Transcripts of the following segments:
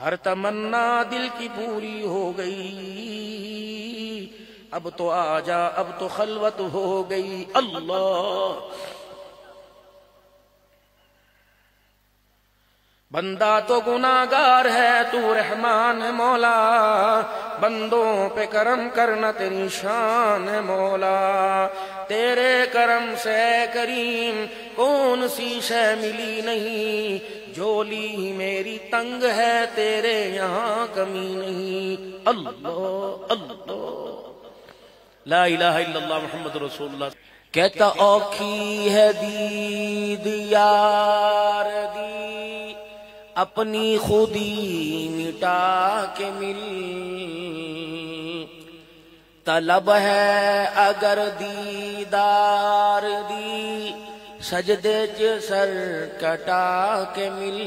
ہر تمنا دل کی پوری ہو گئی۔ اب تو آ جا اب تو خلوت ہو گئی۔ اللہ۔ بندہ تو گناگار ہے، تو رحمان ہے مولا۔ بندوں پہ کرم کرنا تیری شان ہے مولا۔ تیرے کرم سے کریم کون سی شے ملی نہیں؟ جولی میری تنگ ہے، تیرے یہاں کمی نہیں۔ اللہ اللہ۔ لا الہ الا اللہ محمد رسول اللہ۔ کہتا اوکھی ہے دید یار دی۔ اپنی خودی مٹا کے مل۔ طلب ہے اگر دیدار دی۔ سجدے چ سر کٹا کے مل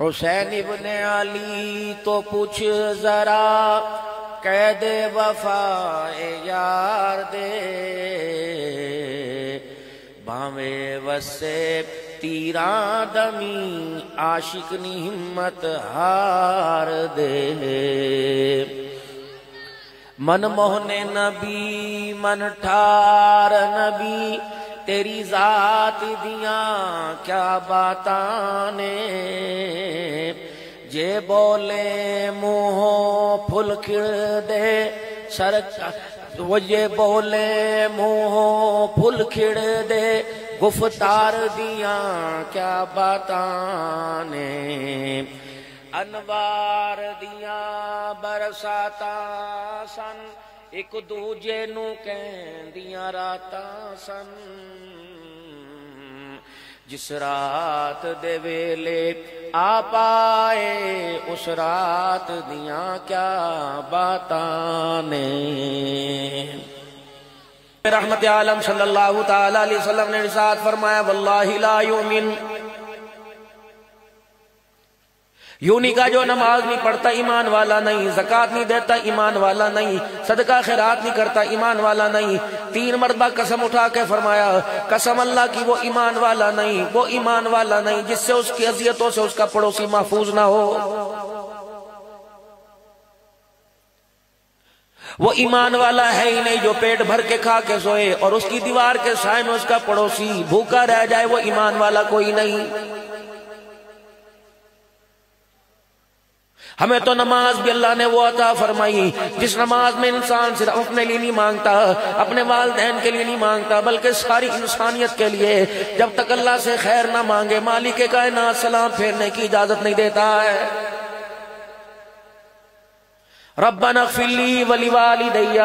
حسین ابن علی تو پوچھ ذرا، قید وفا یار دے۔ باوے وسے تیرا دمی عاشق نی ہمت ہار دے۔ من موہن نبی من ٹھار نبی تیری ذات دیاں کیا باتانے جے بولے منہوں پھل کھڑ دے سرک وہ یہ بولے منہوں پھل کھڑ دے گفتار دیاں کیا باتانے انوار دیاں برساتا سن ایک دوجے نو کہندیاں راتا سن جس رات دے ویلے آ پائے اس رات دیاں کیا باتانے رحمت عالم صلی اللہ تعالی علیہ وسلم نے رسالت فرمایا واللہ لا یومن یونی کا جو نماز نہیں پڑھتا ایمان والا نہیں زکات نہیں دیتا ایمان والا نہیں، صدقہ خیرات نہیں کرتا ایمان والا نہیں۔ تین مرتبہ قسم اٹھا کے فرمایا، قسم اللہ کی وہ ایمان والا نہیں، وہ ایمان والا نہیں، جس سے اس کی اذیتوں سے اس کا پڑوسی محفوظ نہ ہو۔ وہ ایمان والا ہے ہی نہیں جو پیٹ بھر کے کھا کے سوئے اور اس کی دیوار کے سائے میں اس کا پڑوسی بھوکا رہ جائے، وہ ایمان والا کوئی نہیں۔ ہمیں تو نماز بھی اللہ نے وہ عطا فرمائی، جس نماز میں انسان صرف اپنے لیے نہیں مانگتا، اپنے والدین کے لیے نہیں مانگتا، بلکہ ساری انسانیت کے لیے۔ جب تک اللہ سے خیر نہ مانگے، مالک کائنات سلام پھیرنے کی اجازت نہیں دیتا ہے۔ ربنا اغفر لي ولوالدي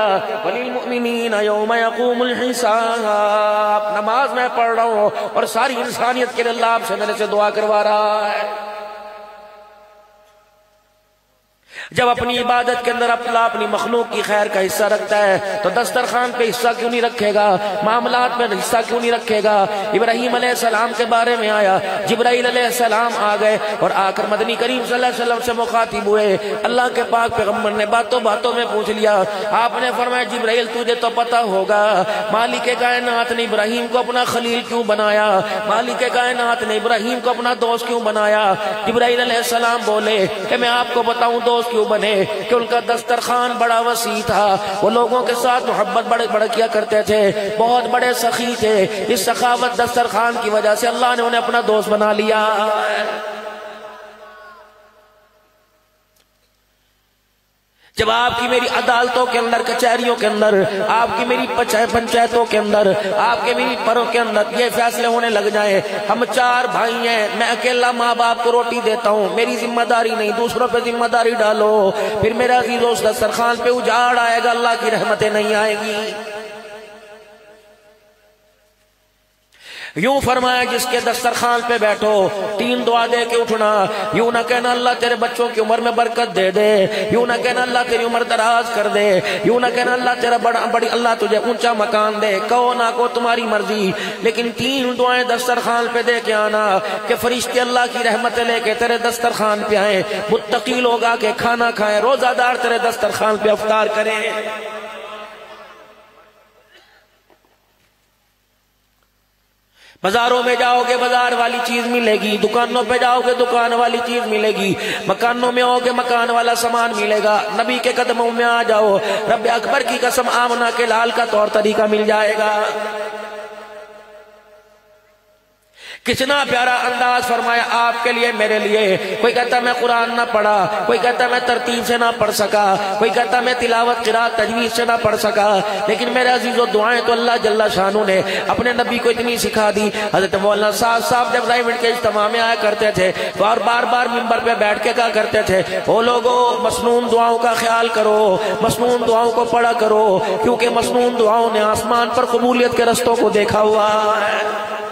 وللمؤمنين يوم يقوم الحساب۔ نماز میں پڑھ رہا ہوں اور ساری انسانیت کے لیے اللہ آپ سے میرے سے دعا کروا رہا ہے۔ جب اپنی عبادت کے اندر اپنا اپنی مخلوق کی خیر کا حصہ رکھتا ہے، تو دسترخوان پہ حصہ کیوں نہیں رکھے گا؟ معاملات میں حصہ کیوں نہیں رکھے گا؟ ابراہیم علیہ السلام کے بارے میں آیا، جبرائیل علیہ السلام آ گئے اور آ کر مدنی کریم صلی اللہ علیہ وسلم سے مخاطب ہوئے۔ اللہ کے پاک پیغمبر نے باتوں باتوں میں پوچھ لیا، آپ نے فرمایا، جبرائیل تجھے تو پتا ہوگا، مالک کائنات نے ابراہیم کو اپنا خلیل کیوں بنایا؟ مالک کائنات نے ابراہیم کو اپنا دوست کیوں بنایا؟ جبرائیل علیہ السلام بولے کہ میں آپ کو بتاؤں، دوست کیوں بنے کہ ان کا دسترخوان بڑا وسیع تھا؟ وہ لوگوں کے ساتھ محبت بڑے بڑے کیا کرتے تھے، بہت بڑے سخی تھے۔ اس سخاوت دسترخوان کی وجہ سے اللہ نے انہیں اپنا دوست بنا لیا۔ جب آپ کی میری عدالتوں کے اندر، کچہریوں کے اندر، آپ کی میری پنچایتوں کے اندر، آپ کے میری پروں کے اندر یہ فیصلے ہونے لگ جائیں، ہم چار بھائی ہیں، میں اکیلا ماں باپ کو روٹی دیتا ہوں، میری ذمہ داری نہیں، دوسروں پہ ذمہ داری ڈالو، پھر میرا عزیز دوست دسترخوان پہ اجاڑ آئے گا، اللہ کی رحمتیں نہیں آئے گی۔ یوں فرمایا جس کے دسترخوان پہ بیٹھو، تین دعا دے کے اٹھنا۔ یوں نہ کہنا اللہ تیرے بچوں کی عمر میں برکت دے دے۔ یوں نہ کہنا اللہ تیری عمر دراز کر دے۔ یوں نہ کہنا اللہ تیرا بڑا بڑی اللہ تجھے اونچا مکان دے۔ کہو نہ کو تمہاری مرضی، لیکن تین دعائیں دسترخوان پہ دے کے آنا کہ فرشتے اللہ کی رحمت لے کے تیرے دسترخوان پہ آئیں۔ متقی لوگ آ کے کھانا کھائیں، روزہ دار تیرے دسترخوان پہ افطار کریں۔ بازاروں میں جاؤ گے، بازار والی چیز ملے گی۔ دکانوں پہ جاؤ گے، دکان والی چیز ملے گی۔ مکانوں میں آؤ گے، مکان والا سامان ملے گا۔ نبی کے قدموں میں آ جاؤ۔ رب اکبر کی قسم آمنا کے لال کا طور طریقہ مل جائے گا۔ کتنا پیارا انداز فرمایا آپ کے لیے، میرے لیے۔ کوئی کہتا میں قرآن نہ پڑھا، کوئی کہتا میں ترتیب سے نہ پڑھ سکا، کوئی کہتا میں تلاوت، قرآن، تجویز سے نہ پڑھ سکا۔ لیکن میرے عزیز و دعائیں تو اللہ جل شانو نے اپنے نبی کو اتنی سکھا دی۔ حضرت مولانا صاحب صاحب جب رائمنٹ کے اجتماع میں آیا کرتے تھے اور بار بار ممبر پہ بیٹھ کے کہا کرتے تھے وہ لوگوں مسنون دعاؤں کا خیال کرو، مسنون دعاؤں کو پڑھا کرو، کیونکہ مسنون دعاؤں نے آسمان پر قبولیت کے رستوں کو دیکھا ہوا ہے۔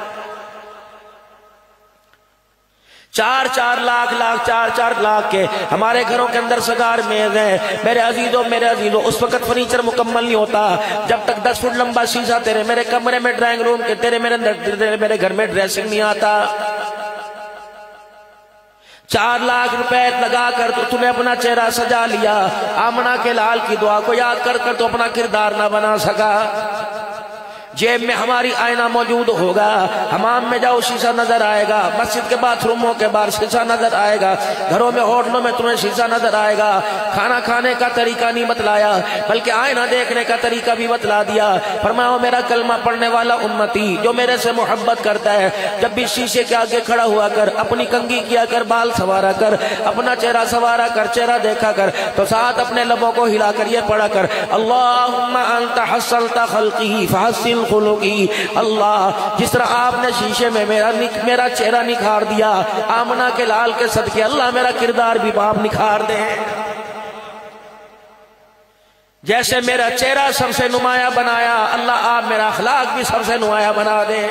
چار چار لاکھ لاکھ چار چار لاکھ کے ہمارے گھروں کے اندر سگار میز ہیں۔ میرے عزیزوں میرے عزیزوں، اس وقت فرنیچر مکمل نہیں ہوتا۔ جب تک دس فٹ لمبا شیشہ تیرے میرے کمرے میں ڈرائنگ روم کے تیرے میرے میرے گھر میں ڈریسنگ نہیں آتا۔ چار لاکھ روپے لگا کر تو تمہیں اپنا چہرہ سجا لیا۔ آمنا کے لال کی دعا کو یاد کر کر تو اپنا کردار نہ بنا سکا۔ جیب میں ہماری آئینہ موجود ہوگا۔ حمام میں جاؤ، شیشہ نظر آئے گا۔ مسجد کے باتھ روموں کے بعد شیشہ نظر آئے گا۔ گھروں میں، ہوٹلوں میں تمہیں شیشہ نظر آئے گا۔ کھانا کھانے کا طریقہ نہیں بتلایا، بلکہ آئینہ دیکھنے کا طریقہ بھی بتلا دیا۔ فرمایا میرا کلمہ پڑھنے والا امتی جو میرے سے محبت کرتا ہے، جب بھی شیشے کے آگے کھڑا ہوا کر، اپنی کنگی کیا کر، بال سوارا کر، اپنا چہرہ سوارا کر، چہرہ دیکھا کر، تو ساتھ اپنے لبوں کو ہلا کر یہ پڑھا کر، اللہم انت حسلت خلقی فحسن خلقی اللہ، جس طرح آپ نے شیشے میں میرا میرا چہرہ نکھار دیا، آمنہ کے لال کے صدقے، اللہ میرا کردار بھی باپ نکھار دے جیسے میرا چہرہ سب سے نمایاں بنایا، اللہ آپ میرا اخلاق بھی سب سے نمایاں بنا دیں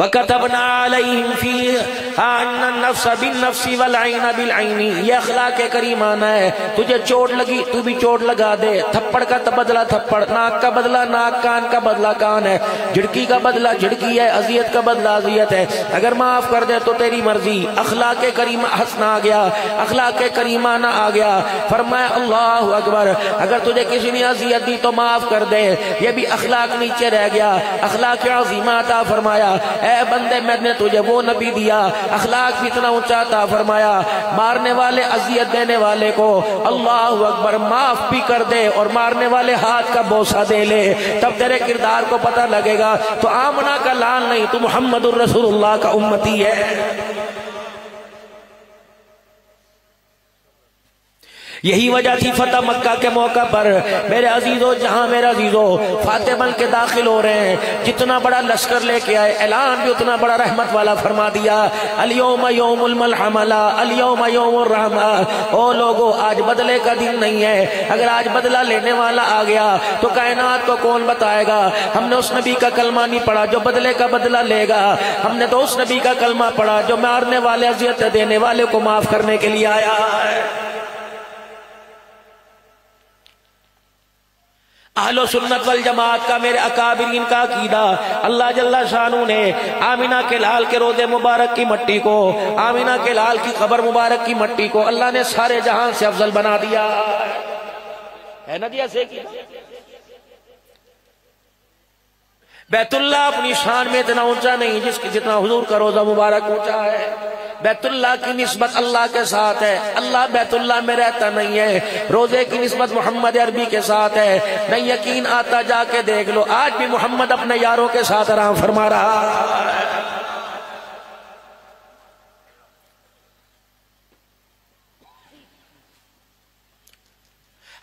وَكَتَبْنَا عَلَيْهِمْ فِيهَا أَنَّ النَّفْسَ بِالنَّفْسِ وَالْعَيْنَ بِالْعَيْنِ یہ اخلاق کریم آنا ہے۔ تجھے چوٹ لگی، تو بھی چوٹ لگا دے۔ تھپڑ کا بدلہ تھپڑ، ناک کا بدلہ، ناک کان کا بدلہ کان ہے۔ جھڑکی کا بدلہ جھڑکی ہے عذیت کا بدلہ عذیت ہے۔ اگر معاف کر دے تو تیری مرضی۔ اخلاق کریم حسنا آ گیا۔ اخلاق کریم آنا آ گیا۔ فرمایا، اللہ اکبر، اگر تجھے کسی نے عذیت دی تو معاف کر دے۔ یہ بھی اخلاق نیچے رہ گیا۔ اخلاق عظیمہ عطا فرمایا۔ اے بندے، میں نے تجھے وہ نبی دیا، اخلاق کتنا اتنا اونچا تھا فرمایا، مارنے والے عذیت دینے والے کو اللہ اکبر معاف بھی کر دے اور مارنے والے ہاتھ کا بوسہ دے لے۔ تب تیرے کردار کو پتہ لگے گا، تو آمنہ کا لال نہیں، تو محمد الرسول اللہ کا امتی ہے۔ یہی وجہ تھی فتح مکہ کے موقع پر۔ میرے عزیزو، جہاں میرے عزیزو فاتح بن کے داخل ہو رہے ہیں، جتنا بڑا لشکر لے کے آئے، اعلان بھی اتنا بڑا رحمت والا فرما دیا۔ الیوم یوم الملحملہ الیوم یوم الرحمہ۔ او لوگو، آج بدلے کا دن نہیں ہے۔ اگر آج بدلہ لینے والا آ گیا، تو کائنات کو کون بتائے گا؟ ہم نے اس نبی کا کلمہ نہیں پڑھا جو بدلے کا بدلہ لے گا۔ ہم نے تو اس نبی کا کلمہ پڑھا جو مارنے والے عذیت دینے والے کو معاف کرنے کے لیے آیا ہے۔ اہل و سنت والجماعت کا میرے اکابرین کا عقیدہ، اللہ جل شانو نے آمینہ کے لال کے روزے مبارک کی مٹی کو، آمینہ کے لال کی قبر مبارک کی مٹی کو اللہ نے سارے جہان سے افضل بنا دیا۔ ہے نا جی ایسے کیا بیت اللہ اپنی شان میں اتنا اونچا نہیں، جس کی جتنا حضور کا روزہ مبارک اونچا ہے۔ بیت اللہ کی نسبت اللہ کے ساتھ ہے۔ اللہ بیت اللہ میں رہتا نہیں ہے۔ روزے کی نسبت محمد عربی کے ساتھ ہے۔ نہیں یقین آتا، جا کے دیکھ لو۔ آج بھی محمد اپنے یاروں کے ساتھ آرام فرما رہا ہے۔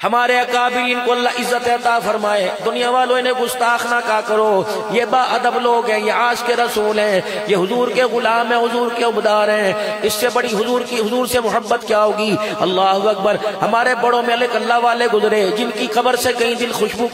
ہمارے اکابرین کو اللہ عزت عطا فرمائے۔ دنیا والوں انہیں گستاخ نہ کا کرو۔ یہ با ادب لوگ ہیں، یہ آج کے رسول ہیں۔ یہ حضور کے غلام ہیں، حضور کے عبدار ہیں۔ اس سے بڑی حضور کی، حضور سے محبت کیا ہوگی؟ اللہ اکبر۔ ہمارے بڑوں میں اللہ والے گزرے، جن کی قبر سے کہیں دل خوشبو،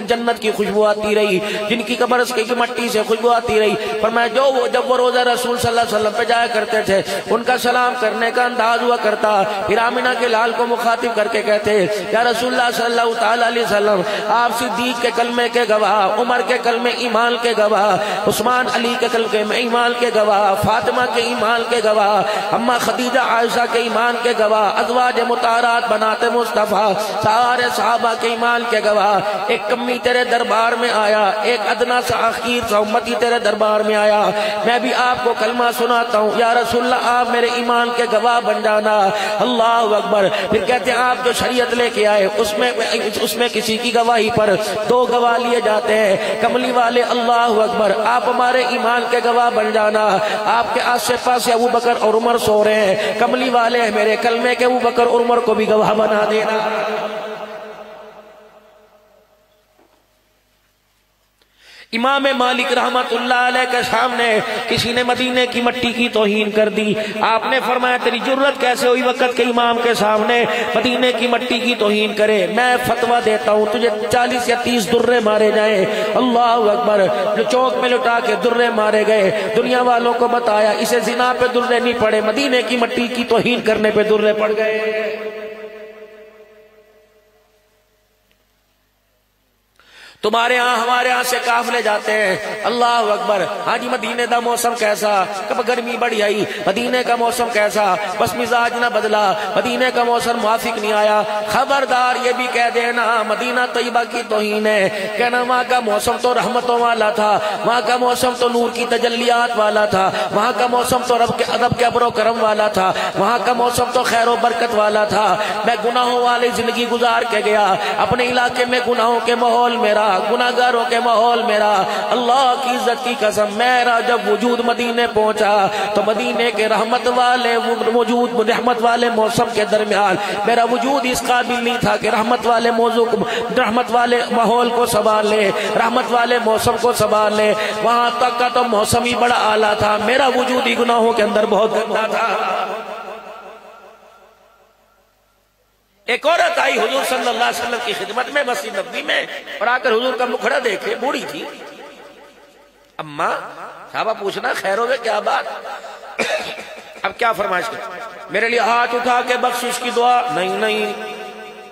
جنت کی خوشبو آتی رہی، جن کی قبر سے کہیں مٹی سے خوشبو آتی رہی۔ پر میں جو، جب وہ روزہ رسول صلی اللہ علیہ وسلم پہ جایا کرتے تھے، ان کا سلام کرنے کا انداز ہوا کرتا۔ پھر آمینہ کے لال کو مخاطب کر کے کہتے، یا رسول اللہ صلی اللہ تعالی علیہ وسلم، آپ صدیق کے کلمے کے گواہ، عمر کے کلمے ایمان کے گواہ، عثمان علی کے کلمے ایمان کے گواہ، فاطمہ کے ایمان کے گواہ اما خدیجہ عائشہ کے ایمان کے گواہ، ازواج متارات بنات مصطفیٰ، سارے صحابہ کے ایمان کے گواہ، ایک کمی تیرے دربار میں آیا، ایک ادنا سا اخیر سا امتی تیرے دربار میں آیا۔ میں بھی آپ کو کلمہ سناتا ہوں، یا رسول اللہ، آپ میرے ایمان کے گواہ بن جانا۔ اللہ اکبر۔ پھر کہتے ہیں آپ جو شریعت لے کے آئے اس میں اس میں کسی کی گواہی پر دو گواہ لیے جاتے ہیں۔ کملی والے، اللہ اکبر، آپ ہمارے ایمان کے گواہ بن جانا۔ آپ کے آس پاس ابو بکر اور عمر سو رہے ہیں۔ کملی والے، میرے کلمے کے ابو بکر اور عمر کو بھی گواہ بنا دینا۔ امام مالک رحمت اللہ علیہ کے سامنے کسی نے مدینے کی مٹی کی توہین کر دی۔ آپ نے فرمایا، تیری جرت کیسے ہوئی وقت کے امام کے سامنے مدینے کی مٹی کی توہین کرے؟ میں فتوہ دیتا ہوں، تجھے چالیس یا تیس درے مارے جائیں۔ اللہ اکبر، جو چوک میں لٹا کے درے مارے گئے۔ دنیا والوں کو بتایا، اسے زنا پہ درے نہیں پڑے، مدینے کی مٹی کی توہین کرنے پہ درے پڑ گئے۔ تمہارے ہاں ہمارے ہاں سے کافلے جاتے ہیں۔ اللہ اکبر۔ ہاں جی مدینے دا موسم کیسا؟ کب گرمی بڑی آئی؟ مدینے کا موسم کیسا؟ بس مزاج نہ بدلا۔ مدینے کا موسم موافق نہیں آیا۔ خبردار یہ بھی کہہ دینا، مدینہ طیبہ کی توہین ہے۔ کہنا، وہاں کا موسم تو رحمتوں والا تھا۔ وہاں کا موسم تو نور کی تجلیات والا تھا۔ وہاں کا موسم تو رب کے ادب کے ابر و کرم والا تھا۔ وہاں کا موسم تو خیر و برکت والا تھا۔ میں گناہوں والی زندگی گزار کے گیا۔ اپنے علاقے میں گناہوں کے ماحول میرا گناہگاروں کے ماحول میرا، اللہ کی عزت کی قسم، میرا جب وجود مدینے پہنچا، تو مدینے کے رحمت والے وجود رحمت والے موسم کے درمیان میرا وجود اس قابل نہیں تھا کہ رحمت والے موضوع رحمت والے ماحول کو سنبھال لے، رحمت والے موسم کو سنبھال لے۔ وہاں تک کا تو موسم ہی بڑا اعلیٰ تھا، میرا وجود ہی گناہوں کے اندر بہت گندا تھا۔ ایک عورت آئی حضور صلی اللہ علیہ وسلم کی خدمت میں، مسجد نبی میں، اور آ کر حضور کا مکھڑا دیکھے، بوڑھی تھی۔ اماں صحابہ پوچھنا، خیر میں کیا بات؟ اب کیا فرمائش کر میرے لیے ہاتھ اٹھا کے بخشش کی دعا، نہیں نہیں۔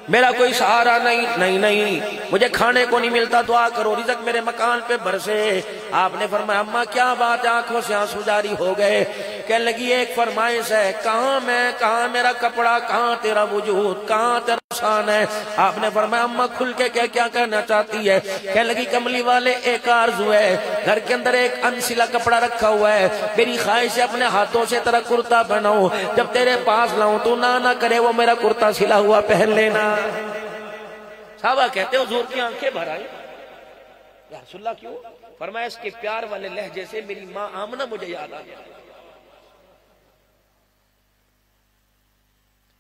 میرا کوئی سہارا نہیں نہیں نہیں۔ مجھے کھانے کو نہیں ملتا، دعا کرو، رزق میرے مکان پہ برسے۔ آپ نے فرمایا، اماں، کیا بات آنکھوں سے آنسو جاری ہو گئے۔ کہنے لگی، ایک فرمائش ہے، کہاں میں، کہاں میرا کپڑا، کہاں تیرا وجود، کہاں تیرا شان ہے؟ آپ نے فرمایا، اماں، کھل کے کیا کیا کہنا چاہتی ہے؟ کہنے لگی، کملی والے ایک آرزو ہے۔ گھر کے اندر ایک انسلا کپڑا رکھا ہوا ہے۔ میری خواہش ہے، اپنے ہاتھوں سے تیرا کرتا بناؤں۔ جب تیرے پاس لاؤں تو نہ نہ کرے، وہ میرا کرتا سلا ہوا پہن لینا۔ صحابہ کہتے ہو زور کی آنکھیں بھر آئی یا رسول اللہ کیوں؟ فرمایا، اس کے پیار والے لہجے سے میری ماں آمنہ مجھے یاد آ گیا۔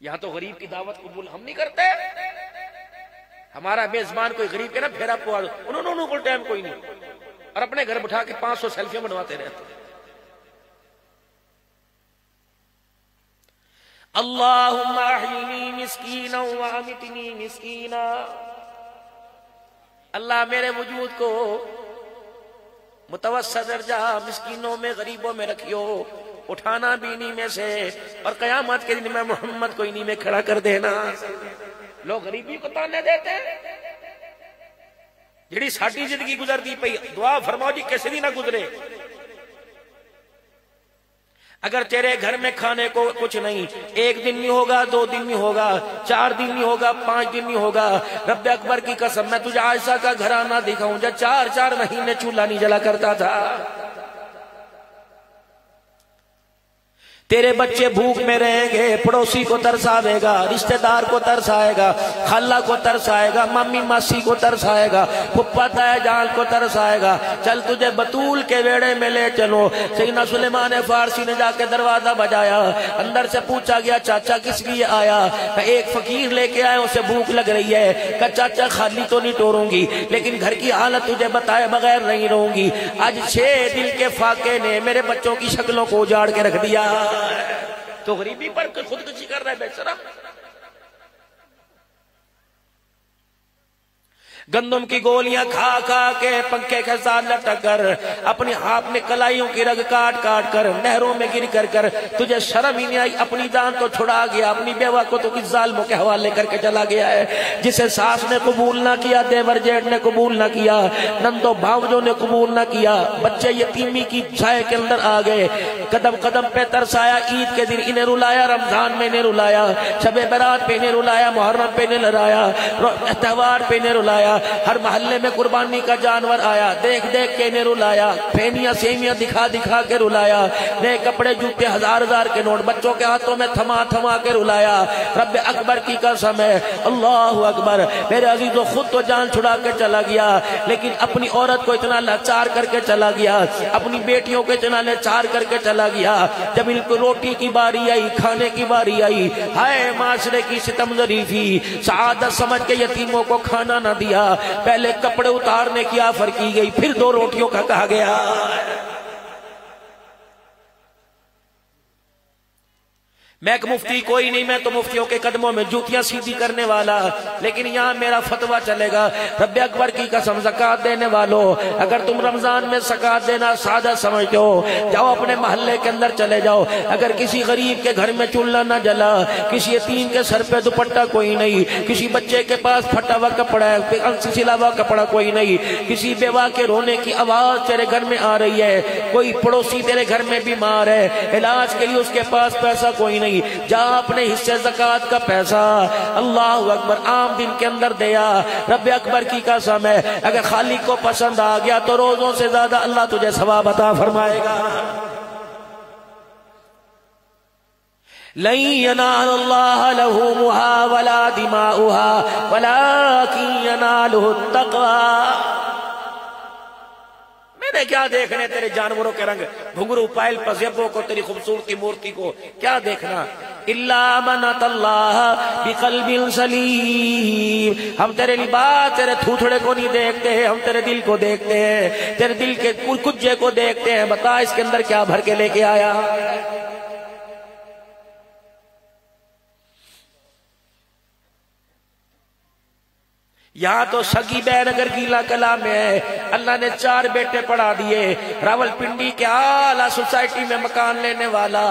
یہاں تو غریب کی دعوت قبول ہم نہیں کرتے۔ ہمارا میزبان کوئی غریب کے نا پھیرا پوا انہوں نے ٹائم کوئی نہیں۔ اور اپنے گھر بٹھا کے پانچ سو سیلفیاں بنواتے رہتے۔ اللہم احیینی مسکینا وامتنی مسکینا۔ اللہ میرے وجود کو متوسط درجہ مسکینوں میں، غریبوں میں رکھیو، اٹھانا بھی نہیں میں سے، اور قیامت کے دن میں محمد کو انہی میں کھڑا کر دینا۔ لوگ غریبی کو تانے دیتے جڑی ساٹی زندگی گزر دی پئی، دعا فرماؤ جی کیسے بھی نہ گزرے۔ اگر تیرے گھر میں کھانے کو کچھ نہیں، ایک دن نہیں ہوگا، دو دن نہیں ہوگا، چار دن نہیں ہوگا، پانچ دن نہیں ہوگا، رب اکبر کی قسم، میں تجھے عائشہ کا گھرانہ دکھاؤں، جب چار چار مہینے چولہا نہیں جلا کرتا تھا۔ تیرے بچے بھوک میں رہیں گے، پڑوسی کو ترس آئے گا رشتہ دار کو ترس آئے گا، خالہ کو ترس آئے گا ممی ماسی کو ترس آئے گا پھپا تائے جان کو ترس آئے گا۔ چل تجھے بطول کے ویڑے میں لے چلو۔ سیدنا سلیمان فارسی نے جا کے دروازہ بجایا۔ اندر سے پوچھا گیا، چاچا کس لیے آیا؟ کہ ایک فقیر لے کے آئے اسے بھوک لگ رہی ہے۔ کہ چاچا خالی تو نہیں ٹوروں گی، لیکن گھر کی حالت تجھے بتائے بغیر نہیں رہوں گی۔ آج چھ دل کے فاقے نے میرے بچوں کی شکلوں کو اجاڑ کے رکھ دیا۔ رہا ہے تو غریبی پر خودکشی کر رہا ہے بیچارہ گندم کی گولیاں کھا کھا کے پنکھے کے ساتھ لٹک کر اپنی اپنے کلائیوں کی رگ کاٹ کاٹ کر، نہروں میں گر کر کر، تجھے شرم ہی نہیں آئی؟ اپنی جان تو چھڑا گیا، اپنی بیوہ کو تو کس ظالموں کے حوالے کر کے چلا گیا ہے۔ جسے ساس نے قبول نہ کیا، دیور جیٹ نے قبول نہ کیا، نندو بھاوجوں نے قبول نہ کیا، بچے یتیمی کی چھائے کے اندر آ گئے۔ قدم قدم پہ ترسایا عید کے دن انہیں رلایا، رمضان میں انہیں رلایا، شب برات پہ انہیں رلایا، محرم پہ انہیں لڑایا، تہوار پہ انہیں رلایا۔ ہر محلے میں قربانی کا جانور آیا۔ دیکھ دیکھ کے انہیں رلایا۔ پھینیاں سیمیاں دکھا دکھا کے رلایا۔ نئے کپڑے جوتے ہزار ہزار کے نوٹ بچوں کے ہاتھوں میں تھما تھما کے رلایا۔ رب اکبر کی قسم ہے۔ اللہ اکبر۔ میرے عزیزوں خود تو جان چھڑا کے چلا گیا۔ لیکن اپنی عورت کو اتنا لاچار کر کے چلا گیا۔ اپنی بیٹیوں کو اتنا لاچار کر کے چلا گیا۔ جب ان کو روٹی کی باری آئی، کھانے کی باری آئی، ہائے، معاشرے کی ستم ظریفی، سعادت سمجھ کے یتیموں کو کھانا نہ دیا۔ پہلے کپڑے اتارنے کی آفر کی گئی پھر دو روٹیوں کا کہا گیا۔ میں ایک مفتی کوئی نہیں، میں تو مفتیوں کے قدموں میں جوتیاں سیدھی کرنے والا۔ لیکن یہاں میرا فتوہ چلے گا۔ رب اکبر کی قسم زکاة دینے والوں اگر تم رمضان میں زکاة دینا سادہ سمجھتے ہو، جاؤ اپنے محلے کے اندر چلے جاؤ۔ اگر کسی غریب کے گھر میں چولہا نہ جلا، کسی یتیم کے سر پہ دوپٹہ کوئی نہیں، کسی بچے کے پاس پھٹا ہوا کپڑا ہے سلا ہوا کپڑا کوئی نہیں، کسی بیوہ کے رونے کی آواز تیرے گھر میں آ رہی ہے، کوئی پڑوسی تیرے گھر میں بیمار ہے، علاج کے لیے اس کے پاس پیسہ کوئی نہیں۔ نہیں جا اپنے حصے زکاة کا پیسہ اللہ اکبر عام دن کے اندر دیا۔ رب اکبر کی قسم ہے، اگر خالق کو پسند آ گیا تو روزوں سے زیادہ اللہ تجھے ثواب عطا فرمائے گا۔ لن ينال الله لهومها ولا دماؤها، ولكن يناله التقوى۔ نے کیا دیکھنے تیرے جانوروں کے رنگ؟ بھنگرو، پائل، پزیبوں کو، تیری خوبصورتی مورتی کو کیا دیکھنا؟ اللہ منت اللہ بقلب سلیم ہم تیرے لباس، تیرے تھوتھڑے کو نہیں دیکھتے ہیں، ہم تیرے دل کو دیکھتے ہیں۔ تیرے دل کے کجے کو دیکھتے ہیں۔ بتا اس کے اندر کیا بھر کے لے کے آیا؟ یہاں تو سگی بین اگر گیلا کلا میں ہے، اللہ نے چار بیٹے پڑھا دیے، راول پنڈی کے آلہ سوسائٹی میں مکان لینے والا،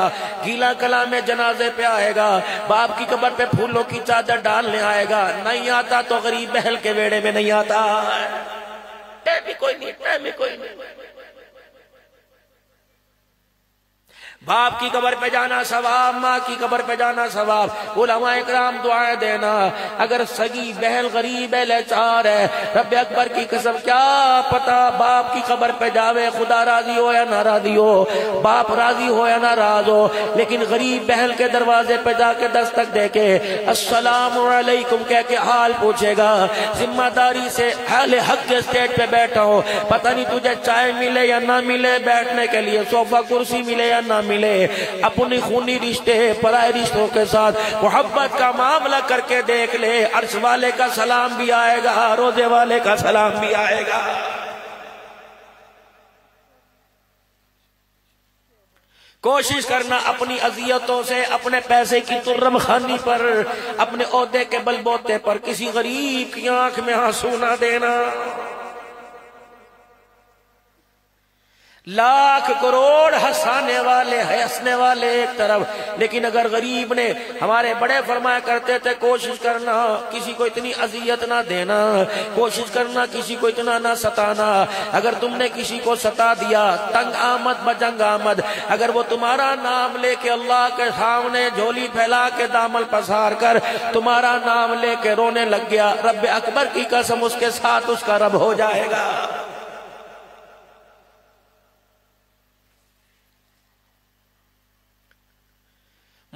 گیلا کلا میں جنازے پہ آئے گا، باپ کی قبر پہ پھولوں کی چادر ڈالنے آئے گا، نہیں آتا تو غریب محل کے ویڑے میں نہیں آتا۔ ٹائم کوئی نہیں، ٹائم کوئی نہیں۔ باپ کی قبر پہ جانا ثواب، ماں کی قبر پہ جانا ثواب۔ علماء اکرام دعائیں دینا، اگر سگی، بہل، غریب ہے لچار ہے، رب اکبر کی قسم، کیا پتا باپ کی قبر پہ جاوے، خدا راضی ہو یا نہ راضی ہو؟ باپ راضی ہو یا ناراض ہو؟ لیکن غریب، بہل کے دروازے پہ جا کے دستک دے کے السلام علیکم کہہ کے حال پوچھے گا۔ ذمہ داری سے حال حق کے سٹیٹ پہ بیٹھا ہو پتہ نہیں تجھے چائے ملے یا نہ ملے بیٹھنے کے لیے صوفہ کرسی ملے یا نہ ملے۔ ملے اپنی خونی رشتے، پرائے رشتوں کے ساتھ محبت کا معاملہ کر کے دیکھ لے۔ عرش والے کا سلام بھی آئے گا، روزے والے کا سلام بھی آئے گا۔ کوشش کرنا اپنی عذیتوں سے، اپنے پیسے کی ترم خانی پر، اپنے عہدے کے بل بوتے پر کسی غریب کی آنکھ میں آنسو نہ دینا۔ لاکھ کروڑ ہسانے والے، ہنسنے والے ایک طرف۔ لیکن اگر غریب نے ہمارے بڑے فرمایا کرتے تھے، کوشش کرنا، کسی کو اتنی اذیت نہ دینا، کوشش کرنا، کسی کو اتنا نہ ستانا۔ اگر تم نے کسی کو ستا دیا، تنگ آمد بجنگ آمد۔ اگر وہ تمہارا نام لے کے اللہ کے سامنے جھولی پھیلا کے دامل پسار کر تمہارا نام لے کے رونے لگ گیا، رب اکبر کی قسم اس کے ساتھ اس کا رب ہو جائے گا۔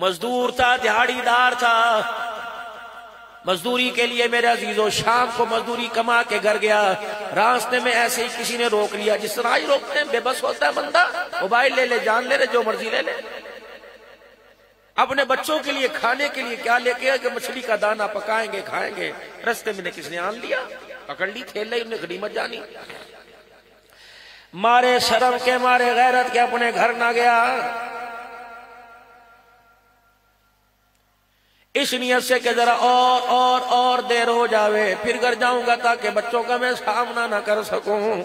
مزدور تھا دہاڑی دار تھا۔ مزدوری کے لیے میرے عزیزو شام کو مزدوری کما کے گھر گیا۔ راستے میں ایسے ہی کسی نے روک لیا۔ جس طرح ہی روکتے ہیں، بے بس ہوتا ہے بندہ۔ موبائل لے لے، جان لے لے، جو مرضی لے لے۔ اپنے بچوں کے لیے، کھانے کے لیے کیا لے کے کہ مچھلی کا دانہ پکائیں گے، کھائیں گے؟ رستے میں نے کس نے آن لیا؟ پکڑ لی کھیل لی انہیں غنیمت جانی۔ مارے شرم کے، مارے غیرت کے، اپنے گھر نہ گیا۔ اس نیت سے کہ ذرا اور اور اور دیر ہو جاوے، پھر گھر جاؤں گا تاکہ بچوں کا میں سامنا نہ کر سکوں۔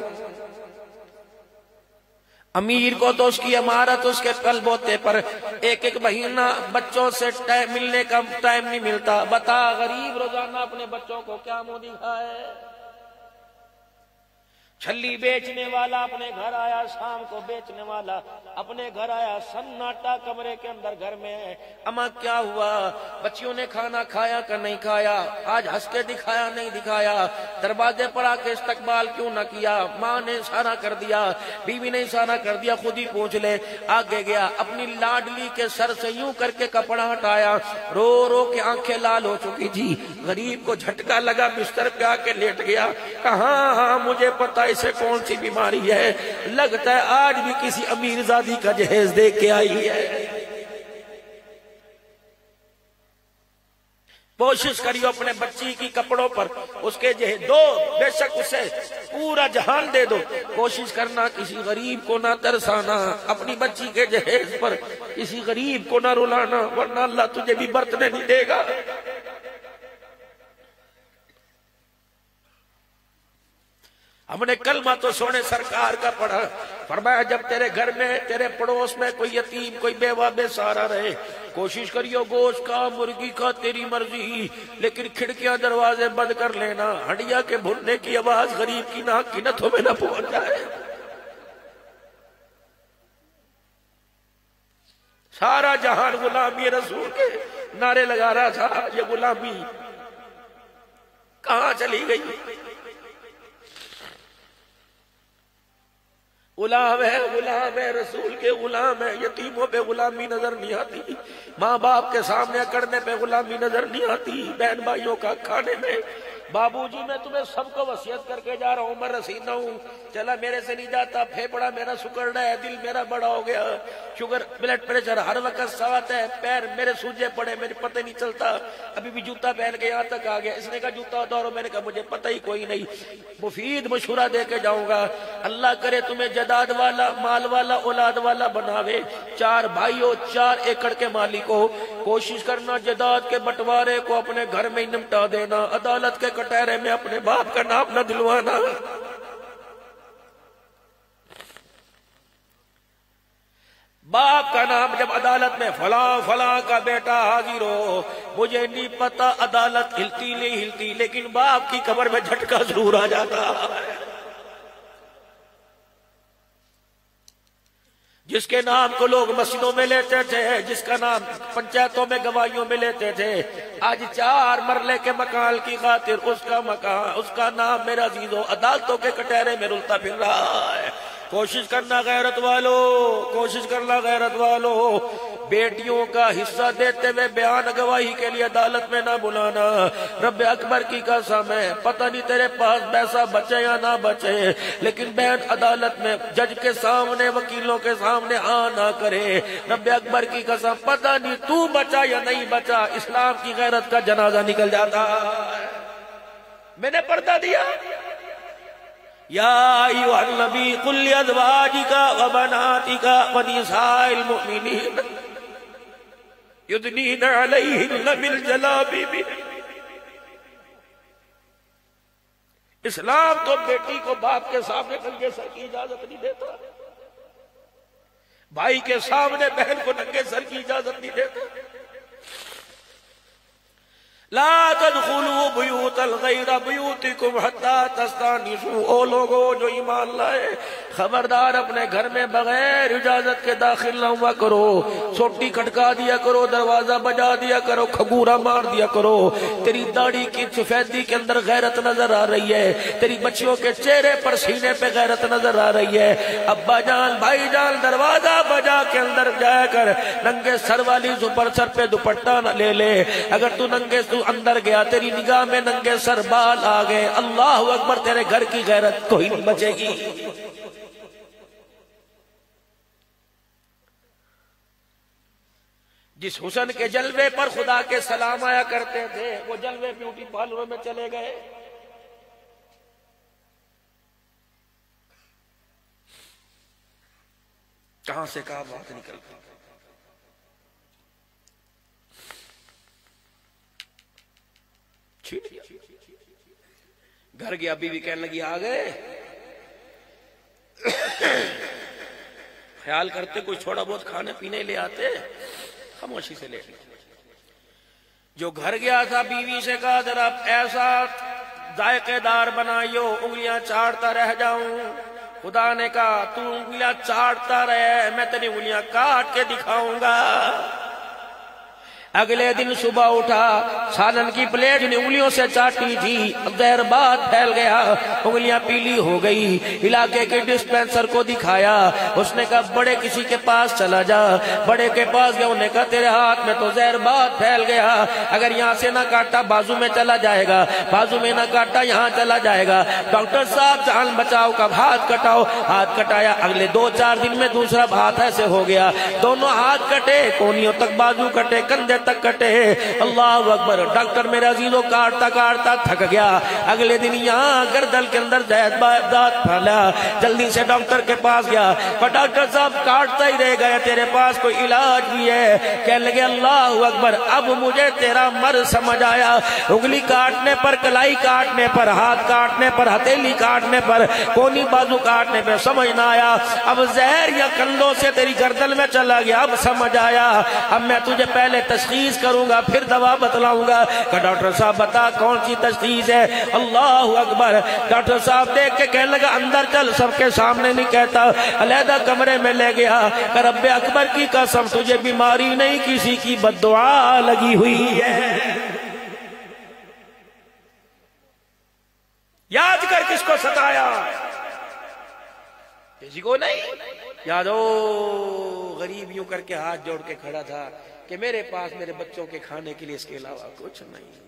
امیر کو تو اس کی عمارت، اس کے قلب ہوتے پر ایک ایک مہینہ بچوں سے ملنے کا ٹائم نہیں ملتا۔ بتا غریب روزانہ اپنے بچوں کو کیا مودی کھائے چھلی بیچنے والا، اپنے گھر آیا شام کو بیچنے والا، اپنے گھر آیا سناٹا کمرے کے اندر گھر میں۔ اما، کیا ہوا؟ بچیوں نے کھانا کھایا کہ نہیں کھایا؟ آج ہنس کے دکھایا، نہیں دکھایا؟ دروازے پر آ کے استقبال کیوں نہ کیا؟ ماں نے اشارہ کر دیا، بیوی نے اشارہ کر دیا، خود ہی پوچھ لے۔ آگے گیا، اپنی لاڈلی کے سر سے یوں کر کے کپڑا ہٹایا۔ رو رو کے آنکھیں لال ہو چکی تھی۔ غریب کو جھٹکا لگا، بستر پہ آ کے لیٹ گیا۔ کہاں؟ ہاں مجھے پتا اسے کون سی بیماری ہے؟ لگتا ہے آج بھی کسی امیر زادی کا جہیز دے کے آئی ہے۔ کوشش کریو اپنے بچی کی کپڑوں پر، اس کے جہیز دو، بے شک اسے پورا جہان دے دو۔ کوشش کرنا کسی غریب کو نہ ترسانا، اپنی بچی کے جہیز پر کسی غریب کو نہ رلانا، ورنہ اللہ تجھے بھی برتنے نہیں دے گا۔ ہم نے کلمہ تو سونے سرکار کا پڑھا۔ فرمایا، جب تیرے گھر میں، تیرے پڑوس میں کوئی یتیم، کوئی بیوہ، بے سارا رہے، کوشش کریو گوشت کا مرگی کا، تیری مرضی۔ لیکن کھڑکیاں، دروازے بند کر لینا ہڈیا کے بھرنے کی آواز غریب کی ناک کی نتوں میں نہ پہنچ جائے۔ سارا جہان غلامی رسول کے نعرے لگا رہا تھا، یہ غلامی کہاں چلی گئی؟ غلام ہے غلام ہے، رسول کے غلام ہے، یتیموں پہ غلامی نظر نہیں آتی۔ ماں باپ کے سامنے کرنے پہ غلامی نظر نہیں آتی۔ بہن بھائیوں کا کھانے میں بابو جی میں تمہیں سب کو وسیعت کر کے جا رہا ہوں، میں رسیدہ ہوں۔ چلا، میرے سے نہیں جاتا، پھیپڑا میرا سکڑ رہا ہے، دل میرا بڑا ہو گیا۔ شوگر بلڈ پریشر ہر وقت ساتھ ہے، پیر میرے سوجے پڑے، میرے پتہ نہیں چلتا۔ ابھی بھی جوتا پہن کے یہاں تک آ گیا۔ اس نے کہا، جوتا دورو میں نے کہا، مجھے پتہ ہی کوئی نہیں۔ مفید مشورہ دے کے جاؤں گا۔ اللہ کرے تمہیں جداد والا، مال والا، اولاد والا بناوے۔ چار بھائیوں چار ایکڑ کے مالک ہو۔ کوشش کرنا، جداد کے بٹوارے کو اپنے گھر میں نمٹا دینا۔ عدالت کے کٹہرے میں اپنے باپ کا نام نہ دلوانا۔ باپ کا نام جب عدالت میں فلاں فلاں کا بیٹا حاضر ہو، مجھے نہیں پتا عدالت ہلتی نہیں ہلتی، لیکن باپ کی قبر میں جھٹکا ضرور آ جاتا۔ جس کے نام کو لوگ مسجدوں میں لیتے تھے، جس کا نام پنچایتوں میں گواہیوں میں لیتے تھے۔ آج چار مرلے کے مکان کی خاطر اس کا مکان، اس کا نام میرا عزیزوں عدالتوں کے کٹہرے میں رلتا پھر رہا ہے۔ کوشش کرنا غیرت والو، کوشش کرنا غیرت والو۔ بیٹیوں کا حصہ دیتے ہوئے بیان گواہی کے لیے عدالت میں نہ بلانا۔ رب اکبر کی قسم ہے، پتہ نہیں تیرے پاس پیسہ بچے یا نہ بچے، لیکن بہن عدالت میں جج کے سامنے، وکیلوں کے سامنے آ نہ کرے۔ رب اکبر کی قسم، پتہ نہیں تو بچا یا نہیں بچا، اسلام کی غیرت کا جنازہ نکل جاتا۔ میں نے پردہ دیا۔ یا ایوہ النبی قل لیدواجکا وبناتکا ونساء المؤمنین یدنین علیہن من جلابی بھی اسلام تو بیٹی کو باپ کے سامنے ننگے سر کی اجازت نہیں دیتا۔ بھائی کے سامنے بہن کو ننگے سر کی اجازت نہیں دیتا۔ لا تدخلوا بیوت الغیر بیوتکم حتی تستانسوا او لوگو جو ایمان لائے خبردار اپنے گھر میں بغیر اجازت کے داخل نہ ہوا کرو۔ سوٹی کھٹکا دیا کرو، دروازہ بجا دیا کرو، کھگورا مار دیا کرو۔ تیری داڑھی کی سفیدی کے اندر غیرت نظر آ رہی ہے۔ تیری بچیوں کے چہرے پر سینے پہ غیرت نظر آ رہی ہے۔ ابا جان، بھائی جان، دروازہ بجا کے اندر جایا کر۔ ننگے سر والی زپر سر پہ دوپٹہ نہ لے لے۔ اگر تو ننگے تو اندر گیا، تیری نگاہ میں ننگے سر بال آ گئے۔ اللہ اکبر، تیرے گھر کی غیرت کوئی نہیں بچے گی۔ جس حسن کے جلوے پر خدا کے سلام آیا کرتے تھے، وہ جلوے بیوٹی پارلر میں چلے گئے۔ کہاں سے کہا بات نکل گئی؟ گھر گیا بھی کہنے لگی آ گئے خیال کرتے کچھ تھوڑا بہت کھانے پینے لے آتے۔ خاموشی سے لے جو گھر گیا تھا، بیوی سے کہا، ذرا ایسا ذائقے دار بنائیو، انگلیاں چاڑتا رہ جاؤں۔ خدا نے کہا، تو انگلیاں چاڑتا رہے، میں تیری انگلیاں کاٹ کے دکھاؤں گا۔ اگلے دن صبح اٹھا، سالن کی پلیٹ جن انگلیوں سے چاٹی تھی۔ دیر بعد پھیل گیا، انگلیاں پیلی ہو گئی۔ علاقے کے ڈسپینسر کو دکھایا۔ اس نے کہا، بڑے کسی کے پاس چلا جا۔ بڑے کے پاس گیا، انہوں نے کہا، تیرے ہاتھ میں تو زہر بات پھیل گیا۔ اگر یہاں سے نہ کاٹا، بازو میں چلا جائے گا۔ بازو میں نہ کاٹا، یہاں چلا جائے گا۔ ڈاکٹر صاحب، جان بچاؤ کا ہاتھ کٹاؤ؟ ہاتھ کٹایا، اگلے دو چار دن میں دوسرا ہاتھ ایسے ہو گیا۔ دونوں ہاتھ کٹے، کونیوں تک بازو کٹے، کندھے تک کٹے۔ اللہ اکبر۔ ڈاکٹر میرے عزیزوں کاٹتا کاٹتا تھک گیا۔ اگلے دن یہاں گردل کے اندر داد پھالا۔ جلدی سے ڈاکٹر کے پاس گیا۔ پر ڈاکٹر صاحب کاٹتا ہی رہ گیا۔ تیرے پاس کوئی علاج بھی ہے۔ کہنے لگے، اللہ اکبر، اب مجھے تیرا مر سمجھ آیا۔ انگلی کاٹنے پر، کلائی کاٹنے پر، ہاتھ کاٹنے پر ہتیلی کاٹنے پر، کونی بازو کاٹنے پر سمجھ نہ آیا۔ اب زہر یا کندوں سے تیری گردل میں چلا گیا۔ اب سمجھ آیا۔ اب میں تجھے پہلے تشخیص تشخیص کروں گا پھر دوا بتلاؤں گا کہ ڈاکٹر صاحب بتا کون سی تشخیص ہے؟ اللہ اکبر۔ ڈاکٹر صاحب دیکھ کے کہنے لگا، اندر چل، سب کے سامنے نہیں کہتا۔ علیحدہ کمرے میں لے گیا۔ کہ رب اکبر کی قسم، تجھے بیماری نہیں، کسی کی بدعا لگی ہوئی ہے۔ یاد کر کس کو ستایا؟ کسی کو نہیں؟ یاد ہو غریب یوں کر کے ہاتھ جوڑ کے کھڑا تھا۔ کہ میرے پاس میرے بچوں کے کھانے کے لیے اس کے علاوہ کچھ نہیں۔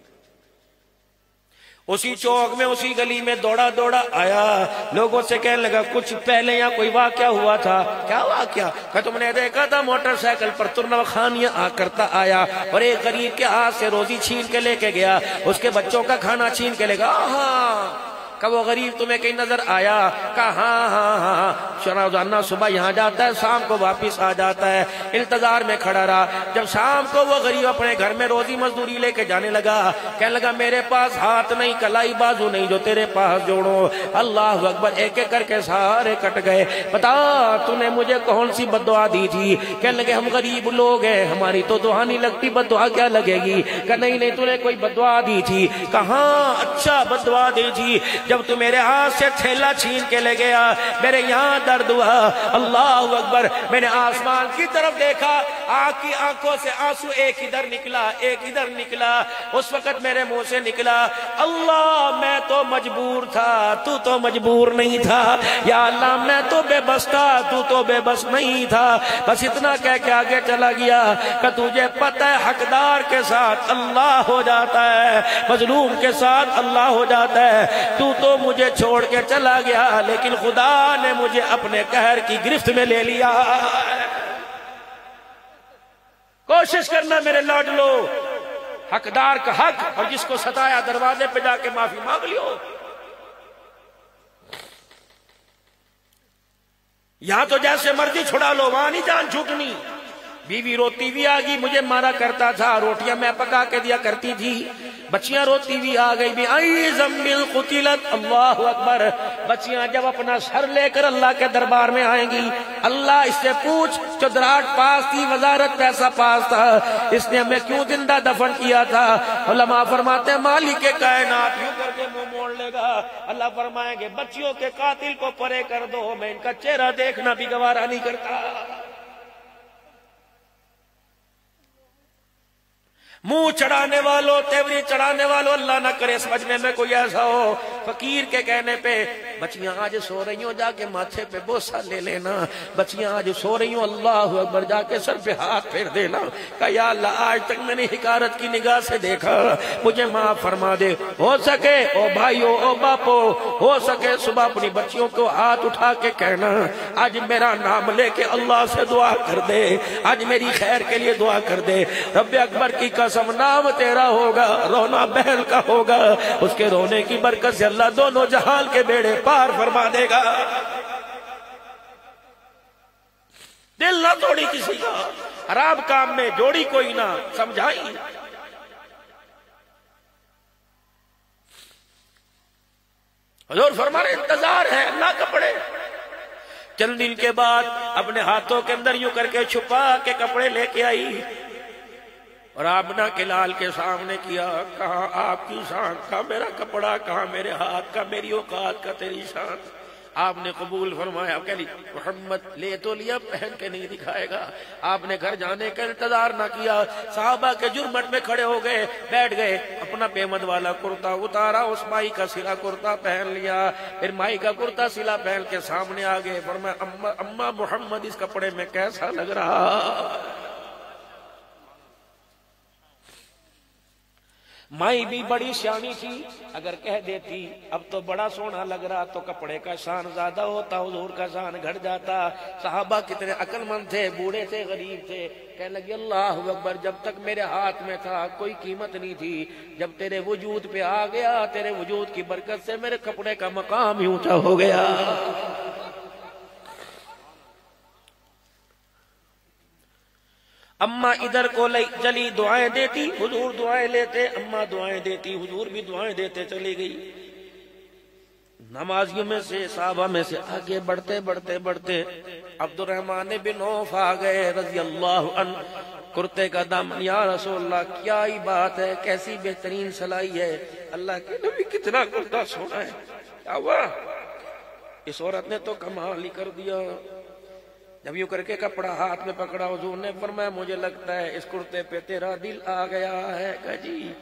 اسی چوک میں، اسی گلی میں دوڑا دوڑا آیا۔ لوگوں سے کہنے لگا، کچھ پہلے یا کوئی واقعہ ہوا تھا۔ کیا واقعہ؟ کہ تم نے دیکھا تھا، موٹر سائیکل پر ترنو خانیاں آ کرتا آیا اور ایک غریب کے ہاتھ سے روزی چھین کے لے کے گیا۔ اس کے بچوں کا کھانا چھین کے لے گا ہاں کہ وہ غریب تمہیں کہیں نظر آیا؟ کہا ہاں ہاں ہاں, ہاں۔ روزانہ صبح یہاں جاتا ہے شام کو واپس آ جاتا ہے۔ انتظار میں کھڑا رہا۔ جب شام کو وہ غریب اپنے گھر میں روزی مزدوری لے کے جانے لگا کہنے لگا میرے پاس ہاتھ نہیں کلائی بازو نہیں جو تیرے پاس جوڑو اللہ اکبر ایک ایک کر کے سارے کٹ گئے۔ بتا تو نے مجھے کون سی بدعا دی تھی؟ کہنے لگے ہم غریب لوگ ہیں ہماری تو دعا نہیں لگتی بدعا کیا لگے گی؟ کہ نہیں نہیں تو نے کوئی بدعا دی تھی۔ کہاں اچھا بدعا دی تھی۔ جب تو میرے ہاتھ سے تھیلا چھین کے لے گیا، میرے یہاں درد ہوا۔ اللہ اکبر، میں نے آسمان کی طرف دیکھا، آنکھ کی آنکھوں سے آنسو ایک ادھر نکلا، ایک ادھر نکلا، اس وقت میرے منہ سے نکلا۔ اللہ، میں تو مجبور تھا، تو تو مجبور نہیں تھا۔ یا اللہ، میں تو بے بس تھا، تو تو بے بس نہیں تھا۔ بس اتنا کہہ کے آگے چلا گیا کہ تجھے پتہ ہے، حقدار کے ساتھ اللہ ہو جاتا ہے، مظلوم کے ساتھ اللہ ہو جاتا ہے۔ تو تو مجھے چھوڑ کے چلا گیا، لیکن خدا نے مجھے اپنے قہر کی گرفت میں لے لیا۔ کوشش کرنا میرے لاڈ لو۔ حقدار کا حق اور جس کو ستایا دروازے پہ جا کے معافی مانگ لیو۔ یہاں تو جیسے مرضی چھڑا لو، وہاں نہیں جان چھوٹنی بیوی روتی بھی آگی مجھے مارا کرتا تھا، روٹیاں میں پکا کے دیا کرتی تھی۔ بچیاں روتی بھی آ گئی بھی آئی زمبل قتلت۔ اللہ اکبر۔ بچیاں جب اپنا سر لے کر اللہ کے دربار میں آئیں گی، اللہ اس سے پوچھ چدراٹ پاس تھی، وزارت پیسہ پاس تھا۔ اس نے ہمیں کیوں زندہ دفن کیا تھا؟ علماء فرماتے مالک کے کائنات یوں کر کے منہ موڑ لے گا۔ اللہ فرمائیں گے، بچیوں کے قاتل کو پرے کر دو، میں ان کا چہرہ دیکھنا بھی گوارا نہیں کرتا۔ منہ چڑھانے والوں تیوری چڑھانے والوں اللہ نہ کرے سمجھنے میں کوئی ایسا ہو۔ فقیر کے کہنے پہ، بچیاں آج سو رہی ہوں، جا کے ماتھے پہ بوسا لے لینا۔ بچیاں آج سو رہی ہوں، اللہ اکبر، جا کے سر پہ ہاتھ پھیر دینا۔ کہ یا اللہ، آج تک میں نے حکارت کی نگاہ سے دیکھا۔ مجھے ماں فرما دے۔ ہو سکے، او بھائیو، او باپو، ہو سکے صبح اپنی بچیوں کو ہاتھ اٹھا کے کہنا۔ آج میرا نام لے کے اللہ سے دعا کر دے۔ آج میری خیر کے لیے دعا کر دے۔ رب اکبر کی قسم نام تیرا ہوگا، رونا بہن کا ہوگا۔ اس کے رونے کی برکت سے اللہ دونوں جہال کے بیڑے پار فرما دے گا۔ دل نہ توڑی کسی کا، خراب کام میں جوڑی کوئی نہ، سمجھائی۔ حضور فرما رہے، انتظار ہے، اللہ کپڑے۔ چند دن کے بعد اپنے ہاتھوں کے اندر یوں کر کے چھپا کے کپڑے لے کے آئی۔ اور آبنا کے لال کے سامنے کیا، کہاں آپ کی شان کا میرا کپڑا، کہاں میرے ہاتھ کا میری اوقات کا تیری شان۔ آپ نے قبول فرمایا محمد لے تو لیا، پہن کے نہیں دکھائے گا۔ آپ نے گھر جانے کا انتظار نہ کیا، صحابہ کے جرمٹ میں کھڑے ہو گئے، بیٹھ گئے۔ اپنا پیمد والا کرتا اتارا، اس مائی کا سلا کرتا پہن لیا۔ پھر مائی کا کرتا سلا پہن کے سامنے آ گئے اما محمد، اس کپڑے میں کیسا لگ رہا؟ مائی بھی بڑی سیانی تھی، اگر کہہ دیتی، اب تو بڑا سونا لگ رہا، تو کپڑے کا شان زیادہ ہوتا، حضور کا شان گھٹ جاتا۔ صحابہ کتنے عقل مند تھے، بوڑھے تھے، غریب تھے۔ کہنے لگے، اللہ اکبر، جب تک میرے ہاتھ میں تھا، کوئی قیمت نہیں تھی۔ جب تیرے وجود پہ آ گیا، تیرے وجود کی برکت سے میرے کپڑے کا مقام ہی اونچا ہو گیا۔ اما ادھر کو چلی دعائیں دیتی، حضور دعائیں لیتے، اما دعائیں دیتی، حضور بھی دعائیں دیتے چلی گئی۔ نمازیوں میں سے، صحابہ میں سے آگے بڑھتے بڑھتے بڑھتے عبد الرحمان بن عوف آ گئے رضی اللہ عنہ۔ کرتے کا دم یا رسول اللہ کیا ہی بات ہے؟ کیسی بہترین سلائی ہے؟ اللہ کے نبی کتنا کرتا سونا ہے۔ کیا ہوا؟ اس عورت نے تو کمال ہی کر دیا۔ جب یوں کر کے کپڑا ہاتھ میں پکڑا، حضور نے فرمایا، مجھے لگتا ہے اس کرتے پہ تیرا دل آ گیا ہے۔ کہ جی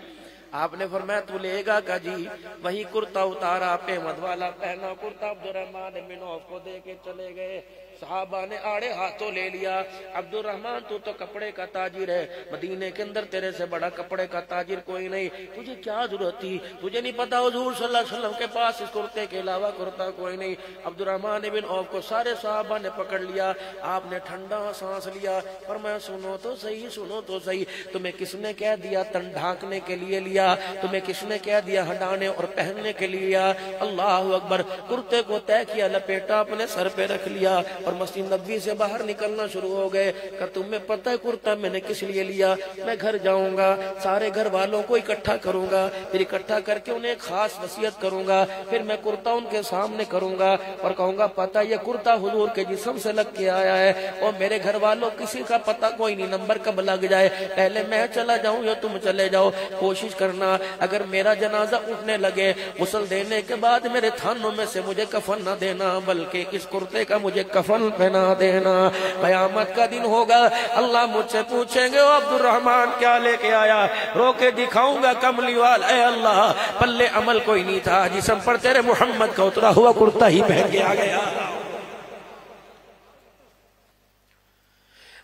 آپ نے فرمایا، تو لے گا۔ کا جی وہی کرتا اتارا پہ مد والا پہنا کرتا۔ عبد الرحمان منوف کو دے کے چلے گئے۔ صحابہ نے آڑے ہاتھوں لے لیا۔ عبد الرحمان تو تو کپڑے کا تاجر ہے۔ مدینے کے اندر تیرے سے بڑا کپڑے کا تاجر کوئی نہیں۔ تجھے کیا ضرورت تھی؟ تجھے نہیں پتا حضور صلی اللہ علیہ وسلم کے پاس اس کرتے کے علاوہ کرتا کوئی نہیں۔ عبد الرحمان بن عوف کو سارے صحابہ نے پکڑ لیا۔ آپ نے ٹھنڈا سانس لیا۔ اور میں سنو تو صحیح، سنو تو صحیح۔ تمہیں کس نے کہہ دیا تن ڈھانکنے کے لیے لیا؟ تمہیں کس نے کہہ دیا ہٹانے اور پہننے کے لیے لیا؟ اللہ اکبر، کرتے کو طے کیا، لپیٹا اپنے سر پہ رکھ لیا۔ اور مسجد نبی سے باہر نکلنا شروع ہو گئے۔ کہ تمہیں پتہ ہے کرتا میں نے کس لیے لیا؟ میں گھر جاؤں گا، سارے گھر والوں کو اکٹھا کروں گا، پھر اکٹھا کر کے انہیں خاص وسیعت کروں گا، پھر میں کرتا ان کے سامنے کروں گا اور کہوں گا، پتہ یہ کرتا حضور کے جسم سے لگ کے آیا ہے۔ اور میرے گھر والوں، کسی کا پتہ کوئی نہیں، نمبر کب لگ جائے؟ پہلے میں چلا جاؤں یا تم چلے جاؤ؟ کوشش کرنا، اگر میرا جنازہ اٹھنے لگے، غسل دینے کے بعد میرے تھانوں میں سے مجھے کفن نہ دینا، بلکہ اس کرتے کا مجھے کفن پہنا دینا۔ قیامت کا دن ہوگا۔ اللہ مجھ سے پوچھیں گے عبد الرحمان کیا لے کے آیا؟ رو کے دکھاؤں گا کملی وال۔ اے اللہ، پلے عمل کوئی نہیں تھا۔ جسم پر تیرے محمد کا اترا ہوا کرتا ہی پہن کے آ گیا۔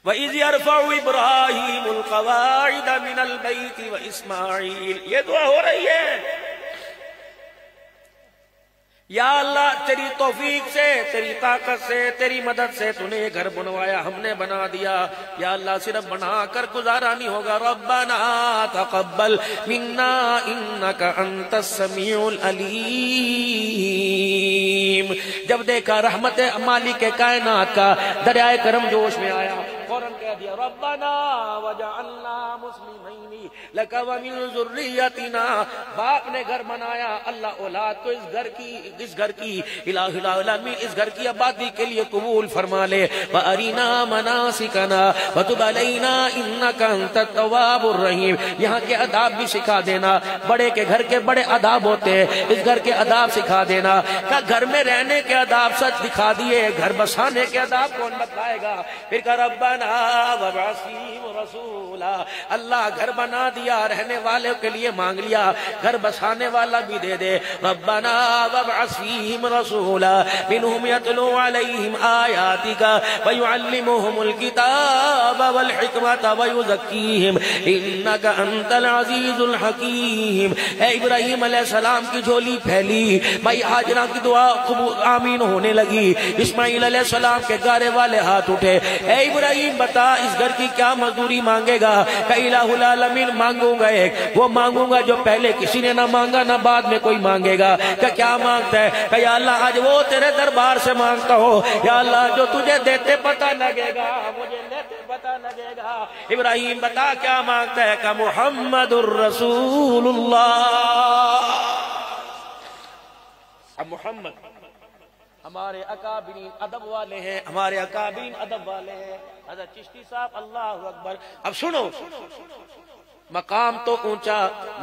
وَإِذْ يَرْفَعُ إِبْرَاهِيمُ الْقَوَاعِدَ مِنَ الْبَيْتِ وَإِسْمَاعِيلِ۔ یہ دعا ہو رہی ہے۔ یا اللہ، تیری توفیق سے، تیری طاقت سے، تیری مدد سے تو نے یہ گھر بنوایا، ہم نے بنا دیا۔ یا اللہ، صرف بنا کر گزارا نہیں ہوگا۔ ربنا تقبل منا انکا انت السمیع العلیم جب دیکھا رحمت مالک کائنات کا دریائے کرم جوش میں آیا فوراں کہہ دیا، ربنا وجعلنا مسلمین۔ لکا ومن ذریتنا، باپ نے گھر بنایا اللہ اولاد کو اس گھر کی، اس گھر کی الہ العالمین اس گھر کی آبادی کے لیے قبول فرما لے۔ وَأَرِنَا مَنَاسِكَنَا وَتُبْ عَلَيْنَا إِنَّكَ أَنْتَ التَّوَّابُ الرَّحِيمُ۔ یہاں کے اداب بھی سکھا دینا۔ بڑے کے گھر کے بڑے اداب ہوتے ہیں۔ اس گھر کے اداب سکھا دینا۔ کہ گھر میں رہنے کے اداب سچ دکھا دیے، گھر بسانے کے اداب کون بتلائے گا؟ پھر کہ ربنا وبعثیم رسولا۔ اللہ گھر بنا دیا رہنے والے کے لیے مانگ لیا، گھر بسانے والا بھی دے دے۔ ربنا وبعث فيهم رسولا منهم يتلو عليهم آياتك ويعلمهم الكتاب والحكمة ويزكيهم إنك أنت العزيز الحكيم اے ابراہیم علیہ السلام کی جھولی پھیلی، بھائی حاجرہ کی دعا قبول، آمین ہونے لگی۔ اسماعیل علیہ السلام کے گارے والے ہاتھ اٹھے۔ اے ابراہیم، بتا اس گھر کی کیا مزدوری مانگے گا؟ کہ الہ العالمین مانگوں گا ایک۔ وہ مانگوں گا جو پہلے کسی نے نہ مانگا، نہ بعد میں کوئی مانگے گا۔ کہ کیا مانگتا ہے؟ کہ یا اللہ، آج وہ تیرے دربار سے مانگتا ہو۔ یا اللہ، جو تجھے دیتے پتہ لگے گا، مجھے لیتے پتہ لگے گا۔ ابراہیم، بتا کیا مانگتا ہے؟ کہ محمد الرسول اللہ۔ اب محمد، ہمارے اکابرین ادب والے ہیں، ہمارے اکابرین ادب والے ہیں۔ حضرت چشتی صاحب، اللہ اکبر۔ اب سنو۔ مقام تو اونچا،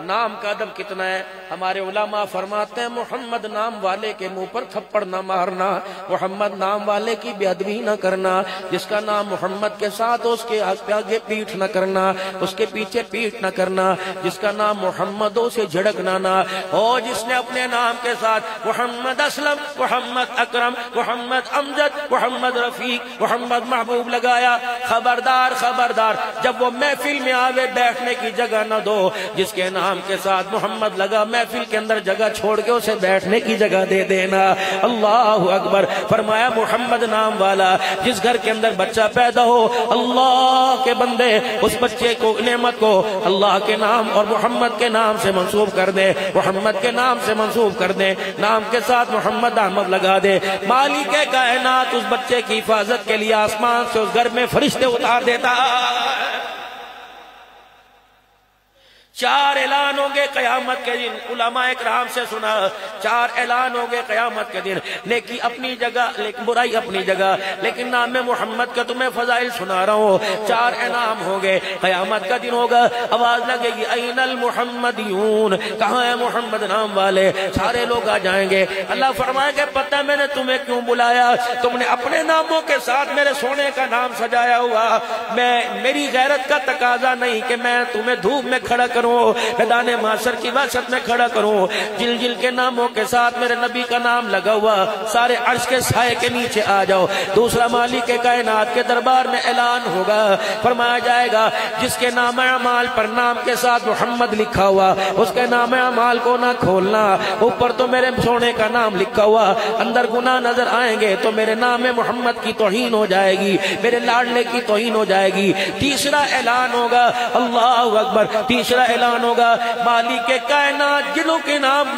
نام کا ادب کتنا ہے؟ ہمارے علماء فرماتے ہیں، محمد نام والے کے منہ پر تھپڑ نہ مارنا، محمد نام والے کی بے ادبی نہ کرنا، جس کا نام محمد کے ساتھ، اس کے آگے پیٹ نہ کرنا، اس کے پیچھے پیٹ نہ کرنا، جس کا نام محمد ہو اسے جھڑکنا نہ ہو جس نے اپنے نام کے ساتھ محمد اسلم، محمد اکرم، محمد امجد، محمد رفیق، محمد محبوب لگایا، خبردار خبردار، جب وہ محفل میں آوے بیٹھنے کی جگہ نہ دو، جس کے نام کے ساتھ محمد لگا، محفل کے اندر جگہ چھوڑ کے اسے بیٹھنے کی جگہ دے دینا۔ اللہ اکبر، فرمایا محمد نام والا، جس گھر کے اندر بچہ پیدا ہو، اللہ کے بندے، اس بچے کو، نعمت کو اللہ کے نام اور محمد کے نام سے منسوب کر دے۔ محمد کے نام سے منسوب کر دے۔ نام کے ساتھ محمد احمد لگا دے۔ مالک کائنات اس بچے کی حفاظت کے لیے آسمان سے اس گھر میں فرشتے اتار دیتا۔ چار اعلان ہوں گے قیامت کے دن۔ علماء اکرام سے سنا، چار اعلان ہوں گے قیامت کے دن۔ نیکی اپنی جگہ، لیکن برائی اپنی جگہ۔ لیکن نام محمد کا تمہیں فضائل سنا رہا ہوں۔ چار انعام ہوں گے۔ قیامت کا دن ہوگا۔ آواز لگے گی، این المحمدیون کہاں ہے محمد نام والے؟ سارے لوگ آ جائیں گے۔ اللہ فرمائے گے پتہ میں نے تمہیں کیوں بلایا؟ تم نے اپنے ناموں کے ساتھ میرے سونے کا نام سجایا ہوا۔ میں، میری غیرت کا تقاضا نہیں کہ میں تمہیں دھوپ میں کھڑا کروں۔ کروں میدان معاشر کی واسط میں کھڑا کروں جل جل کے ناموں کے ساتھ میرے نبی کا نام لگا ہوا۔ سارے عرش کے سائے کے نیچے آ جاؤ۔ دوسرا مالک کے کائنات کے دربار میں اعلان ہوگا۔ فرمایا جائے گا، جس کے نام اعمال پر نام کے ساتھ محمد لکھا ہوا، اس کے نام اعمال کو نہ کھولنا۔ اوپر تو میرے سونے کا نام لکھا ہوا۔ اندر گناہ نظر آئیں گے تو میرے نام محمد کی توہین ہو جائے گی۔ میرے لاڑنے کی توہین ہو جائے گی۔ تیسرا اعلان ہوگا، اللہ اکبر۔ تیسرا اعلان اعلان ہوگا۔ مالک کائنات، جنوں کے نام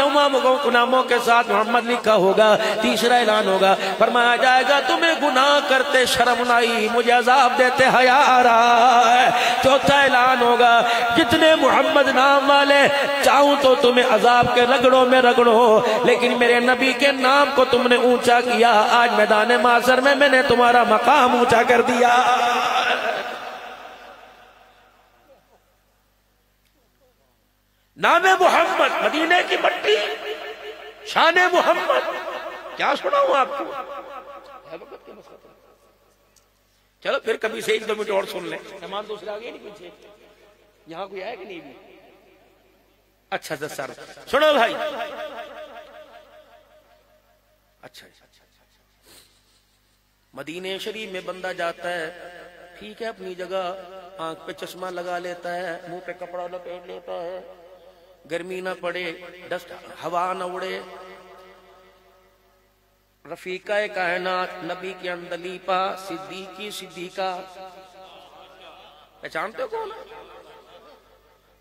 ناموں کے ساتھ محمد لکھا ہوگا، تیسرا اعلان ہوگا۔ فرمایا جائے گا، تمہیں گناہ کرتے شرم نائی، مجھے عذاب دیتے حیا رہا ہے چوتھا اعلان ہوگا، جتنے محمد نام والے، چاہوں تو تمہیں عذاب کے رگڑوں میں رگڑو، لیکن میرے نبی کے نام کو تم نے اونچا کیا۔ آج میدان معاصر میں میں نے تمہارا مقام اونچا کر دیا۔ نام محمد مدینے کی مٹی، شان محمد۔ کیا سنا ہوں آپ کو؟ چلو پھر کبھی سے ایک دو منٹ اور سن لیں۔ مہمان دوسرے آگے نہیں پیچھے۔ یہاں کوئی ہے کہ نہیں بھی؟ اچھا دس سر سنو بھائی۔ اچھا, اچھا،, اچھا،, اچھا، مدینے شریف میں بندہ جاتا ہے، ٹھیک ہے، اپنی جگہ، آنکھ پہ چشمہ لگا لیتا ہے، منہ پہ کپڑا لپیٹ لیتا ہے۔ گرمی نہ پڑے ڈسٹ ہوا نہ اڑے۔ رفیقہ کائنات نبی کی اندلیپا صدیقی، صدیقہ۔ پہچانتے کون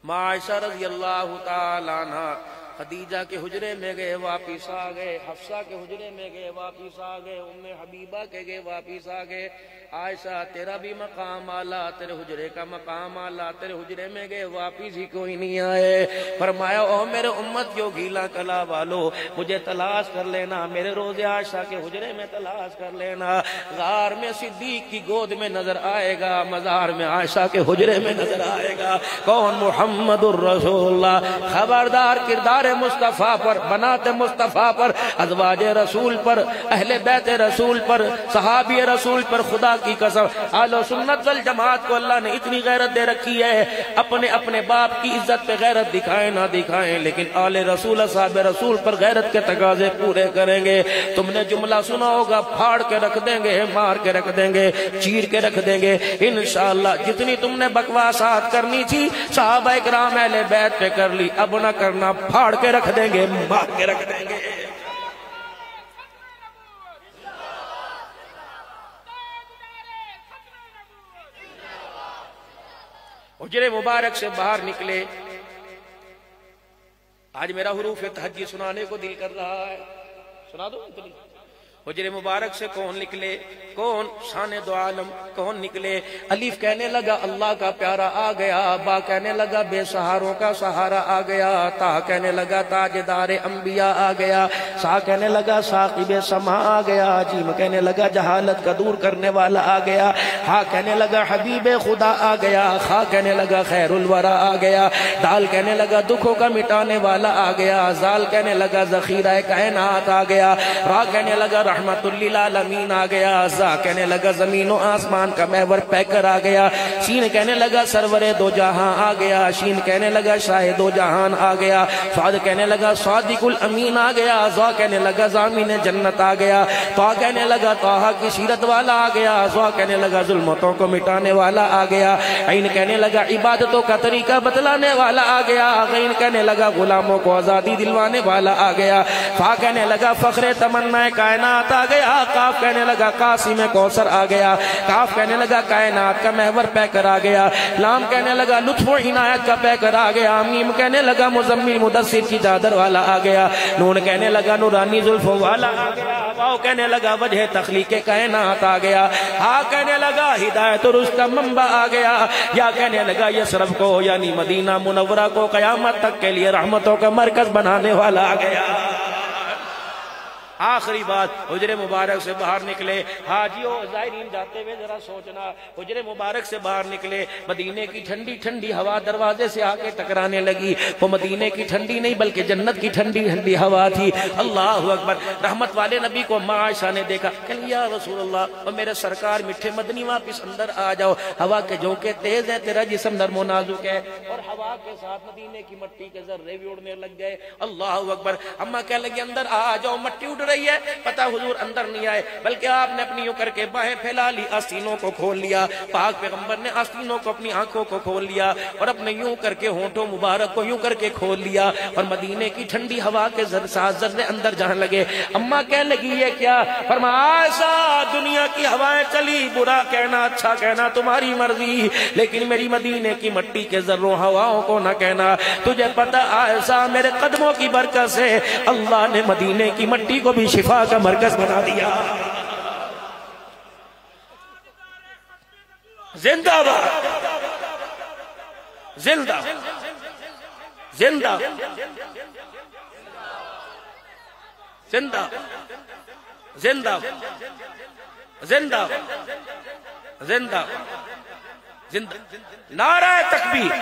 معاشہ رضی اللہ تعالیٰ عنہ۔ خدیجہ کے حجرے میں گئے، واپس آ گئے، حفصہ کے حجرے میں گئے، واپس آ گئے، ام حبیبہ کے گئے، واپس آ گئے۔ عائشہ، تیرا بھی مقام آلہ تیرے حجرے کا مقام آلہ تیرے حجرے میں گئے، واپس ہی کوئی نہیں آئے۔ فرمایا، او میرے امت، جو گیلا کلا والو، مجھے تلاش کر لینا، میرے روز عائشہ کے حجرے میں تلاش کر لینا۔ غار میں صدیق کی گود میں نظر آئے گا، مزار میں عائشہ کے حجرے میں نظر آئے گا۔ کون محمد الرسول اللہ؟ خبردار کردار مصطفیٰ پر، بنات مصطفیٰ پر، ازواج رسول پر، اہل بیت رسول پر، صحابی رسول پر، خدا کی قسم۔ آل و سنت والجماعت کو اللہ نے اتنی غیرت دے رکھی ہے، اپنے اپنے باپ کی عزت پہ غیرت دکھائیں نہ دکھائیں، لیکن آل رسول صاحب رسول پر غیرت کے تقاضے پورے کریں گے۔ تم نے جملہ سنا ہوگا، پھاڑ کے رکھ دیں گے، مار کے رکھ دیں گے، چیر کے رکھ دیں گے۔ انشاءاللہ جتنی تم نے بکواسات کرنی تھی، صحابہ اکرام اہل بیت پہ کر لی، اب نہ کرنا، پھاڑ کے رکھ دیں گے، مار کے رکھ دیں گے۔ حجر مبارک سے باہر نکلے۔ آج میرا حروف تحجی سنانے کو دل کر رہا ہے۔ سنا دو حجر مبارک سے کون نکلے کون شان دو عالم کون نکلے علیف کہنے لگا اللہ کا پیارا آ گیا با کہنے لگا بے سہاروں کا سہارا آ گیا تا کہنے لگا تاجدار انبیاء آ گیا سا کہنے لگا ساقب سما آ گیا جیم کہنے لگا جہالت کا دور کرنے والا آ گیا ہا کہنے لگا حبیب خدا آ گیا خا کہنے لگا خیر الورا آ گیا دال کہنے لگا دکھوں کا مٹانے والا آ گیا زال کہنے لگا ذخیرہ کائنات آ گیا را کہنے لگا رحمت للعالمین آ گیا زا کہنے لگا زمین و آسمان کا محور پیکر آ گیا شین کہنے لگا سرور دو جہاں آ گیا شین کہنے لگا شاہ دو جہان آ گیا فاد کہنے لگا صادق الامین آ گیا زوا کہنے لگا زامین جنت آ گیا تو کہنے لگا توہا کی سیرت والا آ گیا زوا کہنے لگا ظلمتوں کو مٹانے والا آ گیا عین کہنے لگا عبادتوں کا طریقہ بتلانے والا آ گیا غین کہنے لگا غلاموں کو آزادی دلوانے والا آ گیا فا کہنے لگا فخر تمنا کائنات کائنات آ گیا۔ کاف کہنے لگا قاسم کوثر آ گیا۔ کاف کہنے لگا، کائنات کا محور پہ کر آ گیا۔ لام کہنے لگا، لطف و عنایت کا پہ کر آ گیا۔ میم کہنے لگا، مزمل مدثر کی چادر والا آ گیا۔ نون کہنے لگا، نورانی زلفوں والا آ گیا۔ واؤ کہنے لگا، وجہ تخلیق کائنات آ گیا۔ ہا کہنے لگا، ہدایت رشت کا منبع آ گیا۔ یا کہنے لگا، یسرف کو یعنی مدینہ منورہ کو، قیامت تک کے لیے رحمتوں کا مرکز بنانے والا آ گیا۔ آخری بات حجر مبارک سے باہر نکلے۔ حاجیوں زائرین جاتے ہوئے ذرا سوچنا حجر مبارک سے باہر نکلے۔ مدینے کی ٹھنڈی ٹھنڈی ہوا دروازے سے آ کے ٹکرانے لگی۔ وہ مدینے کی ٹھنڈی نہیں، بلکہ جنت کی ٹھنڈی ٹھنڈی ہوا تھی۔ اللہ اکبر، رحمت والے نبی کو ماں عائشہ نے دیکھا۔ کہ یا رسول اللہ، اور میرے سرکار میٹھے مدنی واپس اندر آ جاؤ۔ ہوا کے جھونکے تیز ہے تیرا جسم نرم و نازک ہے۔ اور ہوا کے ساتھ مدینے کی مٹی کے ذرے بھی اڑنے لگ گئے۔ اللہ اکبر اما کہنے لگے اندر آ جاؤ، مٹی اڑ رہی ہے پتا حضور اندر نہیں آئے، بلکہ آپ نے اپنی یوں کر کے باہیں پھیلا لی، آستینوں کو کھول لیا۔ پاک پیغمبر نے آستینوں کو اپنی آنکھوں کو کھول لیا اور اپنے یوں کر کے ہونٹوں مبارک کو یوں کر کے کھول لیا اور مدینے کی ٹھنڈی ہوا کے ذر ساتھ ذرے اندر جانے لگے۔ اما کہنے لگی، یہ کیا؟ فرمایا ایسا دنیا کی ہوائیں چلی، برا کہنا اچھا کہنا، تمہاری مرضی، لیکن میری مدینے کی مٹی کے ذروں ہواؤں کو نہ کہنا۔ تجھے پتا ایسا میرے قدموں کی برکت سے اللہ نے مدینے کی مٹی کو بھی شفا کا مرکز بنا دیا۔ زندہ باد۔ زندہ۔ زندہ۔ زندہ۔ زندہ۔ زندہ۔ زندہ۔ زندہ۔ نعرہ تکبیر۔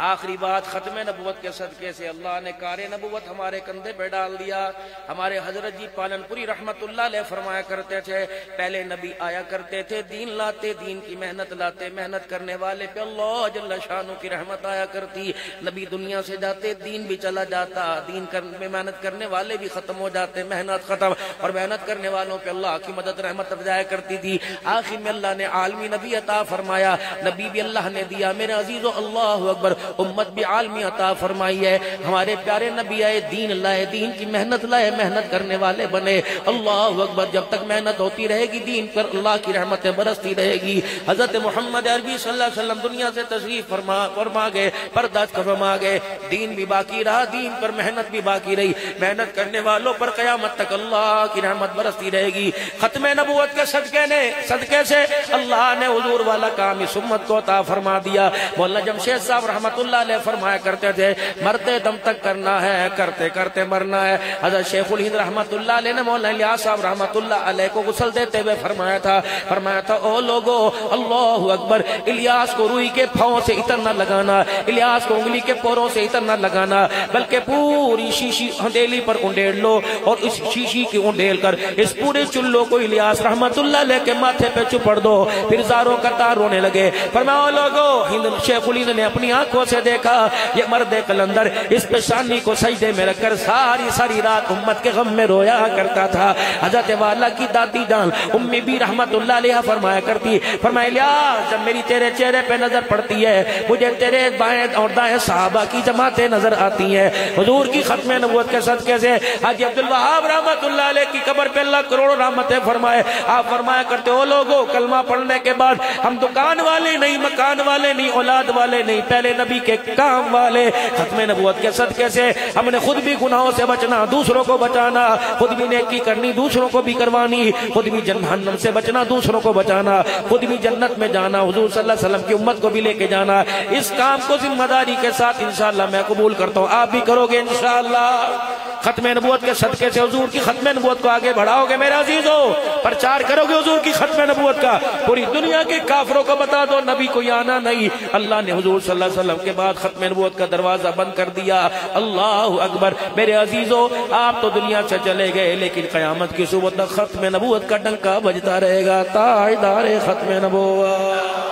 آخری بات ختم نبوت کے صدقے سے اللہ نے کار نبوت ہمارے کندھے پہ ڈال دیا۔ ہمارے حضرت جی پالن پوری رحمت اللہ علیہ فرمایا کرتے تھے، پہلے نبی آیا کرتے تھے، دین لاتے، دین کی محنت لاتے، محنت کرنے والے پہ اللہ جل شانو کی رحمت آیا کرتی۔ نبی دنیا سے جاتے، دین بھی چلا جاتا، دین میں محنت کرنے والے بھی ختم ہو جاتے، محنت ختم۔ اور محنت کرنے والوں پہ اللہ کی مدد، رحمت افزایا کرتی تھی۔ آخر میں اللہ نے عالمی نبی عطا فرمایا۔ نبی بھی اللہ نے دیا۔ میرے عزیز و اللہ اکبر۔ امت بھی عالمی عطا فرمائی ہے۔ ہمارے پیارے نبی آئے دین، لائے دین کی محنت، لائے محنت کرنے والے بنے۔ اللہ اکبر، جب تک محنت ہوتی رہے گی، دین پر اللہ کی رحمتیں برستی رہے گی۔ حضرت محمد عربی صلی اللہ علیہ وسلم دنیا سے تشریف فرما فرما گئے پرداز فرما گئے۔ دین بھی باقی رہا، دین پر محنت بھی باقی رہی۔ محنت کرنے والوں پر قیامت تک اللہ کی رحمت برستی رہے گی۔ ختم نبوت کے صدقے نے، صدقے سے اللہ نے حضور والا کام اس امت کو عطا فرما دیا۔ مولانا جمشید صاحب رحمت اللہ علیہ فرمایا کرتے تھے، مرتے دم تک کرنا ہے، کرتے کرتے مرنا ہے۔ حضرت شیخ الہند رحمت اللہ علیہ نے مولانا الیاس صاحب رحمت اللہ علیہ کو غسل دیتے ہوئے فرمایا تھا فرمایا تھا، او لوگو، اللہ اکبر، الیاس کو روئی کے پھاؤں سے اتر نہ لگانا، الیاس کو انگلی کے پوروں سے اتر نہ لگانا، بلکہ پوری شیشی ہندیلی پر انڈیل لو اور اس شیشی کی انڈیل کر، اس پورے چلو کو الیاس رحمت اللہ علیہ کے ماتھے پہ چپڑ دو۔ پھر زاروں کا تار رونے لگے۔ فرمایا لوگو، ہند شیخ الہند نے اپنی آنکھوں سے دیکھا، یہ مرد کلندر اس پیشانی کو سجدے میں رکھ کر ساری ساری رات امت کے غم میں رویا کرتا تھا۔ حضرت والا کی دادی جان، امی بھی رحمت اللہ علیہ فرمایا کرتی، فرمایا، لیا، جب میری تیرے چہرے پہ نظر پڑتی ہے، مجھے تیرے بائیں اور دائیں صحابہ کی جماعتیں نظر آتی ہیں۔ حضور کی ختم نبوت کے صدقے سے حاجی عبدالوہاب رحمت اللہ علیہ کی قبر پہ اللہ کروڑ رحمتیں فرمائے۔ آپ فرمایا کرتے ہو لوگو کلمہ پڑھنے کے بعد ہم دکان والے نہیں، مکان والے نہیں، اولاد والے نہیں، پہلے نبی نبی کے کام والے۔ ختم نبوت کے صدقے سے ہم نے خود بھی گناہوں سے بچنا، دوسروں کو بچانا۔ خود بھی نیکی کرنی، دوسروں کو بھی کروانی۔ خود بھی جنہنم سے بچنا، دوسروں کو بچانا۔ خود بھی جنت میں جانا، حضور صلی اللہ علیہ وسلم کی امت کو بھی لے کے جانا۔ اس کام کو ذمہ داری کے ساتھ انشاءاللہ میں قبول کرتا ہوں۔ آپ بھی کرو گے انشاءاللہ۔ ختم نبوت کے صدقے سے حضور کی ختم نبوت کو آگے بڑھاؤ گے میرے عزیزو۔ پرچار کرو گے حضور کی ختم نبوت کا۔ پوری دنیا کے کافروں کو بتا دو، نبی کو یہ آنا نہیں۔ اللہ نے حضور صلی اللہ علیہ وسلم کے بعد ختم نبوت کا دروازہ بند کر دیا۔ اللہ اکبر۔ میرے عزیزو، آپ تو دنیا سے چلے گئے، لیکن قیامت کی صبح تک ختم نبوت کا ڈنکا بجتا رہے گا۔ تاجدار ختم نبوت۔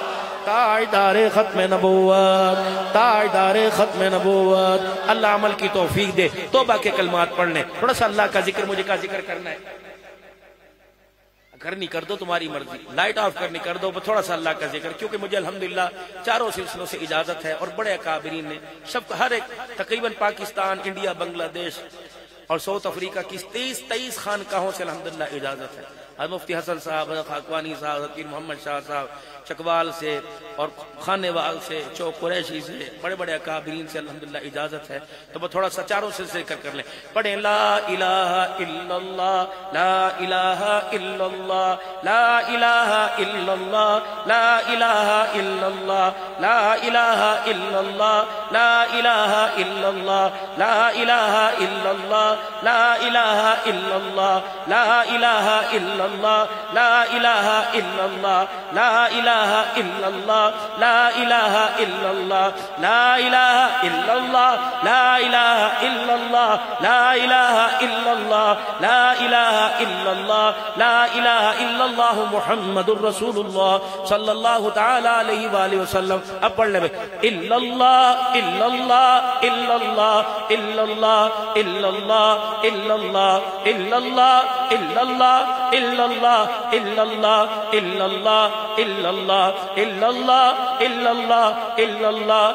تاجدار ختم نبوت۔ تاجدار ختم نبوت۔ اللہ عمل کی توفیق دے۔ توبہ کے کلمات پڑھنے تھوڑا سا اللہ کا ذکر، مجھے کا ذکر کرنا ہے۔ کرنی کر دو تمہاری مرضی۔ لائٹ آف کرنی کر دو تھوڑا سا اللہ کا ذکر، کیونکہ مجھے الحمدللہ چاروں سلسلوں سے اجازت ہے اور بڑے اکابرین نے سب ہر ایک، تقریباً پاکستان، انڈیا، بنگلہ دیش اور ساؤتھ افریقہ کی تیئیس تیئیس خانقاہوں سے الحمدللہ اجازت ہے۔ مفتی حسن صاحب خاکوانی صاحب، حضرت محمد شاہ صاحب چکوال سے اور خانے وال سے چوک قریشی سے بڑے بڑے اکابرین سے الحمدللہ اجازت ہے تو وہ تھوڑا سا چاروں سے ذکر کر لیں پڑھیں لا الہ الا اللہ لا الہ الا اللہ لا الہ الا اللہ لا الہ الا اللہ لا الہ الا اللہ لا الہ الا اللہ لا الہ الا اللہ لا الہ الا اللہ لا الہ الا اللہ لا الہ الا اللہ لا الہ إله إلا الله لا إله إلا الله لا إله إلا الله لا إله إلا الله لا إله إلا الله لا إله إلا الله لا إله إلا الله محمد رسول الله صلى الله تعالى عليه وآله وسلم أبدا إلا الله إلا الله إلا الله إلا الله إلا الله إلا الله إلا الله إلا الله إلا الله إلا الله إلا الله إلا الله الله إلا الله إلا الله إلا الله.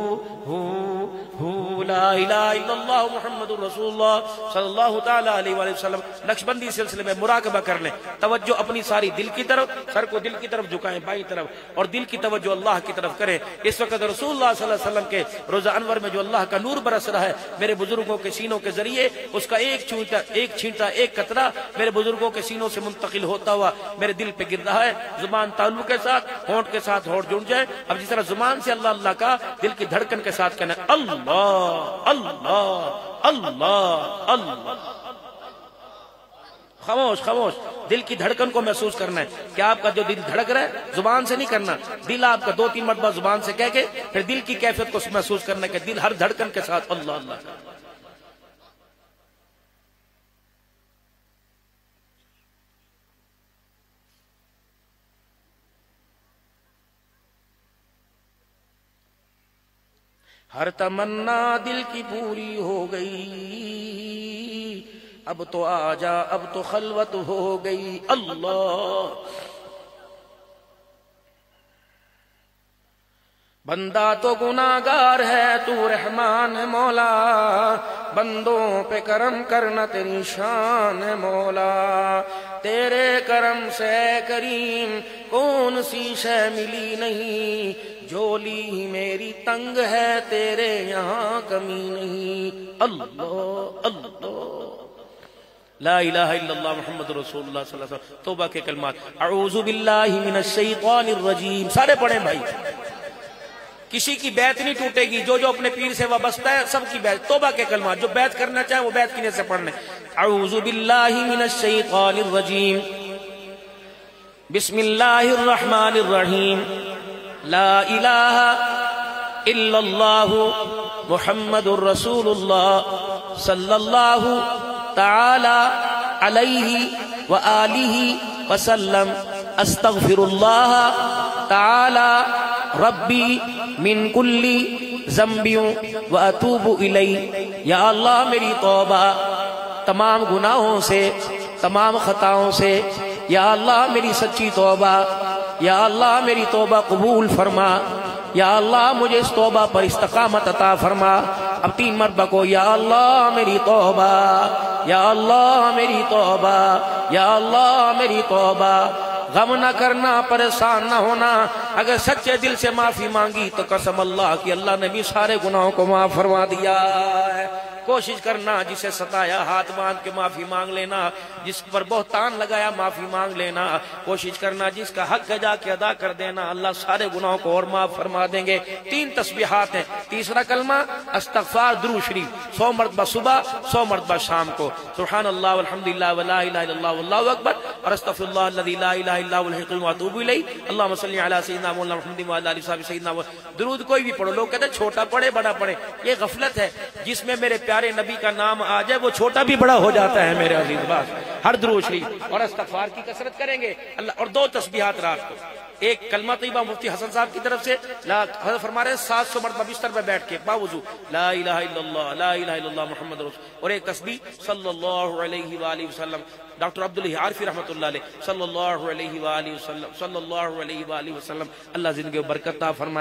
لا الہ الا اللہ محمد الرسول اللہ صلی اللہ تعالی علیہ وآلہ وسلم، نقشبندی سلسلے میں مراقبہ کر لیں۔ توجہ اپنی ساری دل کی طرف، سر کو دل کی طرف، جھکائیں بائیں طرف، اور دل کی توجہ اللہ کی طرف کریں۔ اس وقت رسول اللہ صلی اللہ علیہ وسلم کے روزہ انور میں جو اللہ کا نور برس رہا ہے، میرے بزرگوں کے سینوں کے ذریعے اس کا ایک چھینٹا ایک چھینٹا، ایک قطرہ میرے بزرگوں کے سینوں سے منتقل ہوتا ہوا میرے دل پہ گر رہا ہے۔ زبان تعلق کے ساتھ، ہونٹ کے ساتھ ہونٹ جڑ جائے۔ اب جس طرح زبان سے اللہ اللہ کا دل کی دھڑکن کے ساتھ کہنا، اللہ! اللہ اللہ اللہ. خاموش خاموش. دل کی دھڑکن کو محسوس کرنا ہے. کیا آپ کا جو دل دھڑک رہا ہے؟ زبان سے نہیں کرنا. دل آپ کا دو تین مرتبہ زبان سے کہہ کے پھر دل کی کیفیت کو محسوس کرنا ہے کہ دل ہر دھڑکن کے ساتھ اللہ اللہ. ہر تمنا دل کی پوری ہو گئی۔ اب تو آجا، اب تو خلوت ہو گئی۔ اللہ۔ بندہ تو گناہگار ہے، تو رحمان مولا۔ بندوں پہ کرم کرنا تیری شان مولا۔ تیرے کرم سے کریم کون سی شے ملی نہیں؟ جولی میری تنگ ہے، تیرے یہاں کمی نہیں۔ اللہ اللہ۔ لا الہ الا اللہ محمد رسول اللہ صلی اللہ علیہ وسلم۔ توبہ کے کلمات۔ اعوذ باللہ من الشیطان الرجیم۔ سارے پڑھیں بھائی۔ کسی کی بیعت نہیں ٹوٹے گی۔ جو جو اپنے پیر سے وابستہ ہے، سب کی بیعت۔ توبہ کے کلمات۔ جو بیعت کرنا چاہے، وہ بیعت کینے سے پڑھنے اعوذ باللہ من الشیطان الرجیم۔ بسم اللہ الرحمن الرحیم۔ لا الہ الا اللہ محمد الرسول اللہ صلی اللہ تعالی علیہ وآلہ وسلم. استغفر اللہ تعالی ربی من کلی زمبیوں و الی یا اللہ میری توبہ تمام گناہوں سے، تمام خطاؤں سے، یا اللہ میری سچی توبہ یا اللہ میری توبہ قبول فرما۔ یا اللہ مجھے اس توبہ پر استقامت عطا فرما۔ اب تین مرتبہ کو، یا اللہ میری توبہ، یا اللہ میری توبہ، یا اللہ میری توبہ۔ غم نہ کرنا، پریشان نہ ہونا۔ اگر سچے دل سے معافی مانگی تو قسم اللہ کی اللہ نے بھی سارے گناہوں کو معاف فرما دیا ہے۔ کوشش کرنا، جسے ستایا، ہاتھ باندھ کے معافی مانگ لینا، جس پر بہتان لگایا، معافی مانگ لینا۔ کوشش کرنا، جس کا حق جا کے ادا کر دینا۔ اللہ سارے گناہوں کو اور معاف فرما دیں گے۔ تین تسبیحات ہیں۔ تیسرا کلمہ، استغفار درو شریف۔ سو مرتبہ صبح، سو مرتبہ شام کو۔ سبحان اللہ، والحمدللہ ولا الہ الا اللہ، واللہ اکبر۔ اور استغفر اللہ الذی لا الہ الا هو الحی واتوب الیہ۔ اللهم صل علی سیدنا مولانا محمد وعلی آلہ وصحبہ سیدنا درود کوئی بھی پڑھو، لوگ کہتے ہیں چھوٹا پڑھے، بڑا پڑھے۔ یہ غفلت ہے۔ جس میں میرے پیارے نبی کا نام آ جائے، وہ چھوٹا بھی بڑا ہو جاتا ہے میرے عزیز باز۔ ہر درود شریف اور استغفار کی کثرت کریں گے۔ اللہ، اور دو تسبیحات رات کو۔ ایک کلمہ طیبہ مفتی حسن صاحب کی طرف سے حضرت فرما رہے ہیں، سات سو مرتبہ بستر پہ بیٹھ کے باوضو۔ لا الہ الا اللہ، لا الہ الا اللہ محمد رسول۔ اور ایک تسبیح صلی اللہ علیہ وآلہ وسلم۔ ڈاکٹر عبداللہ عارفی رحمۃ اللہ علیہ، صلی اللہ علیہ وآلہ وسلم، صلی اللہ علیہ وآلہ وسلم۔ اللہ زندگی و برکت فرمائے۔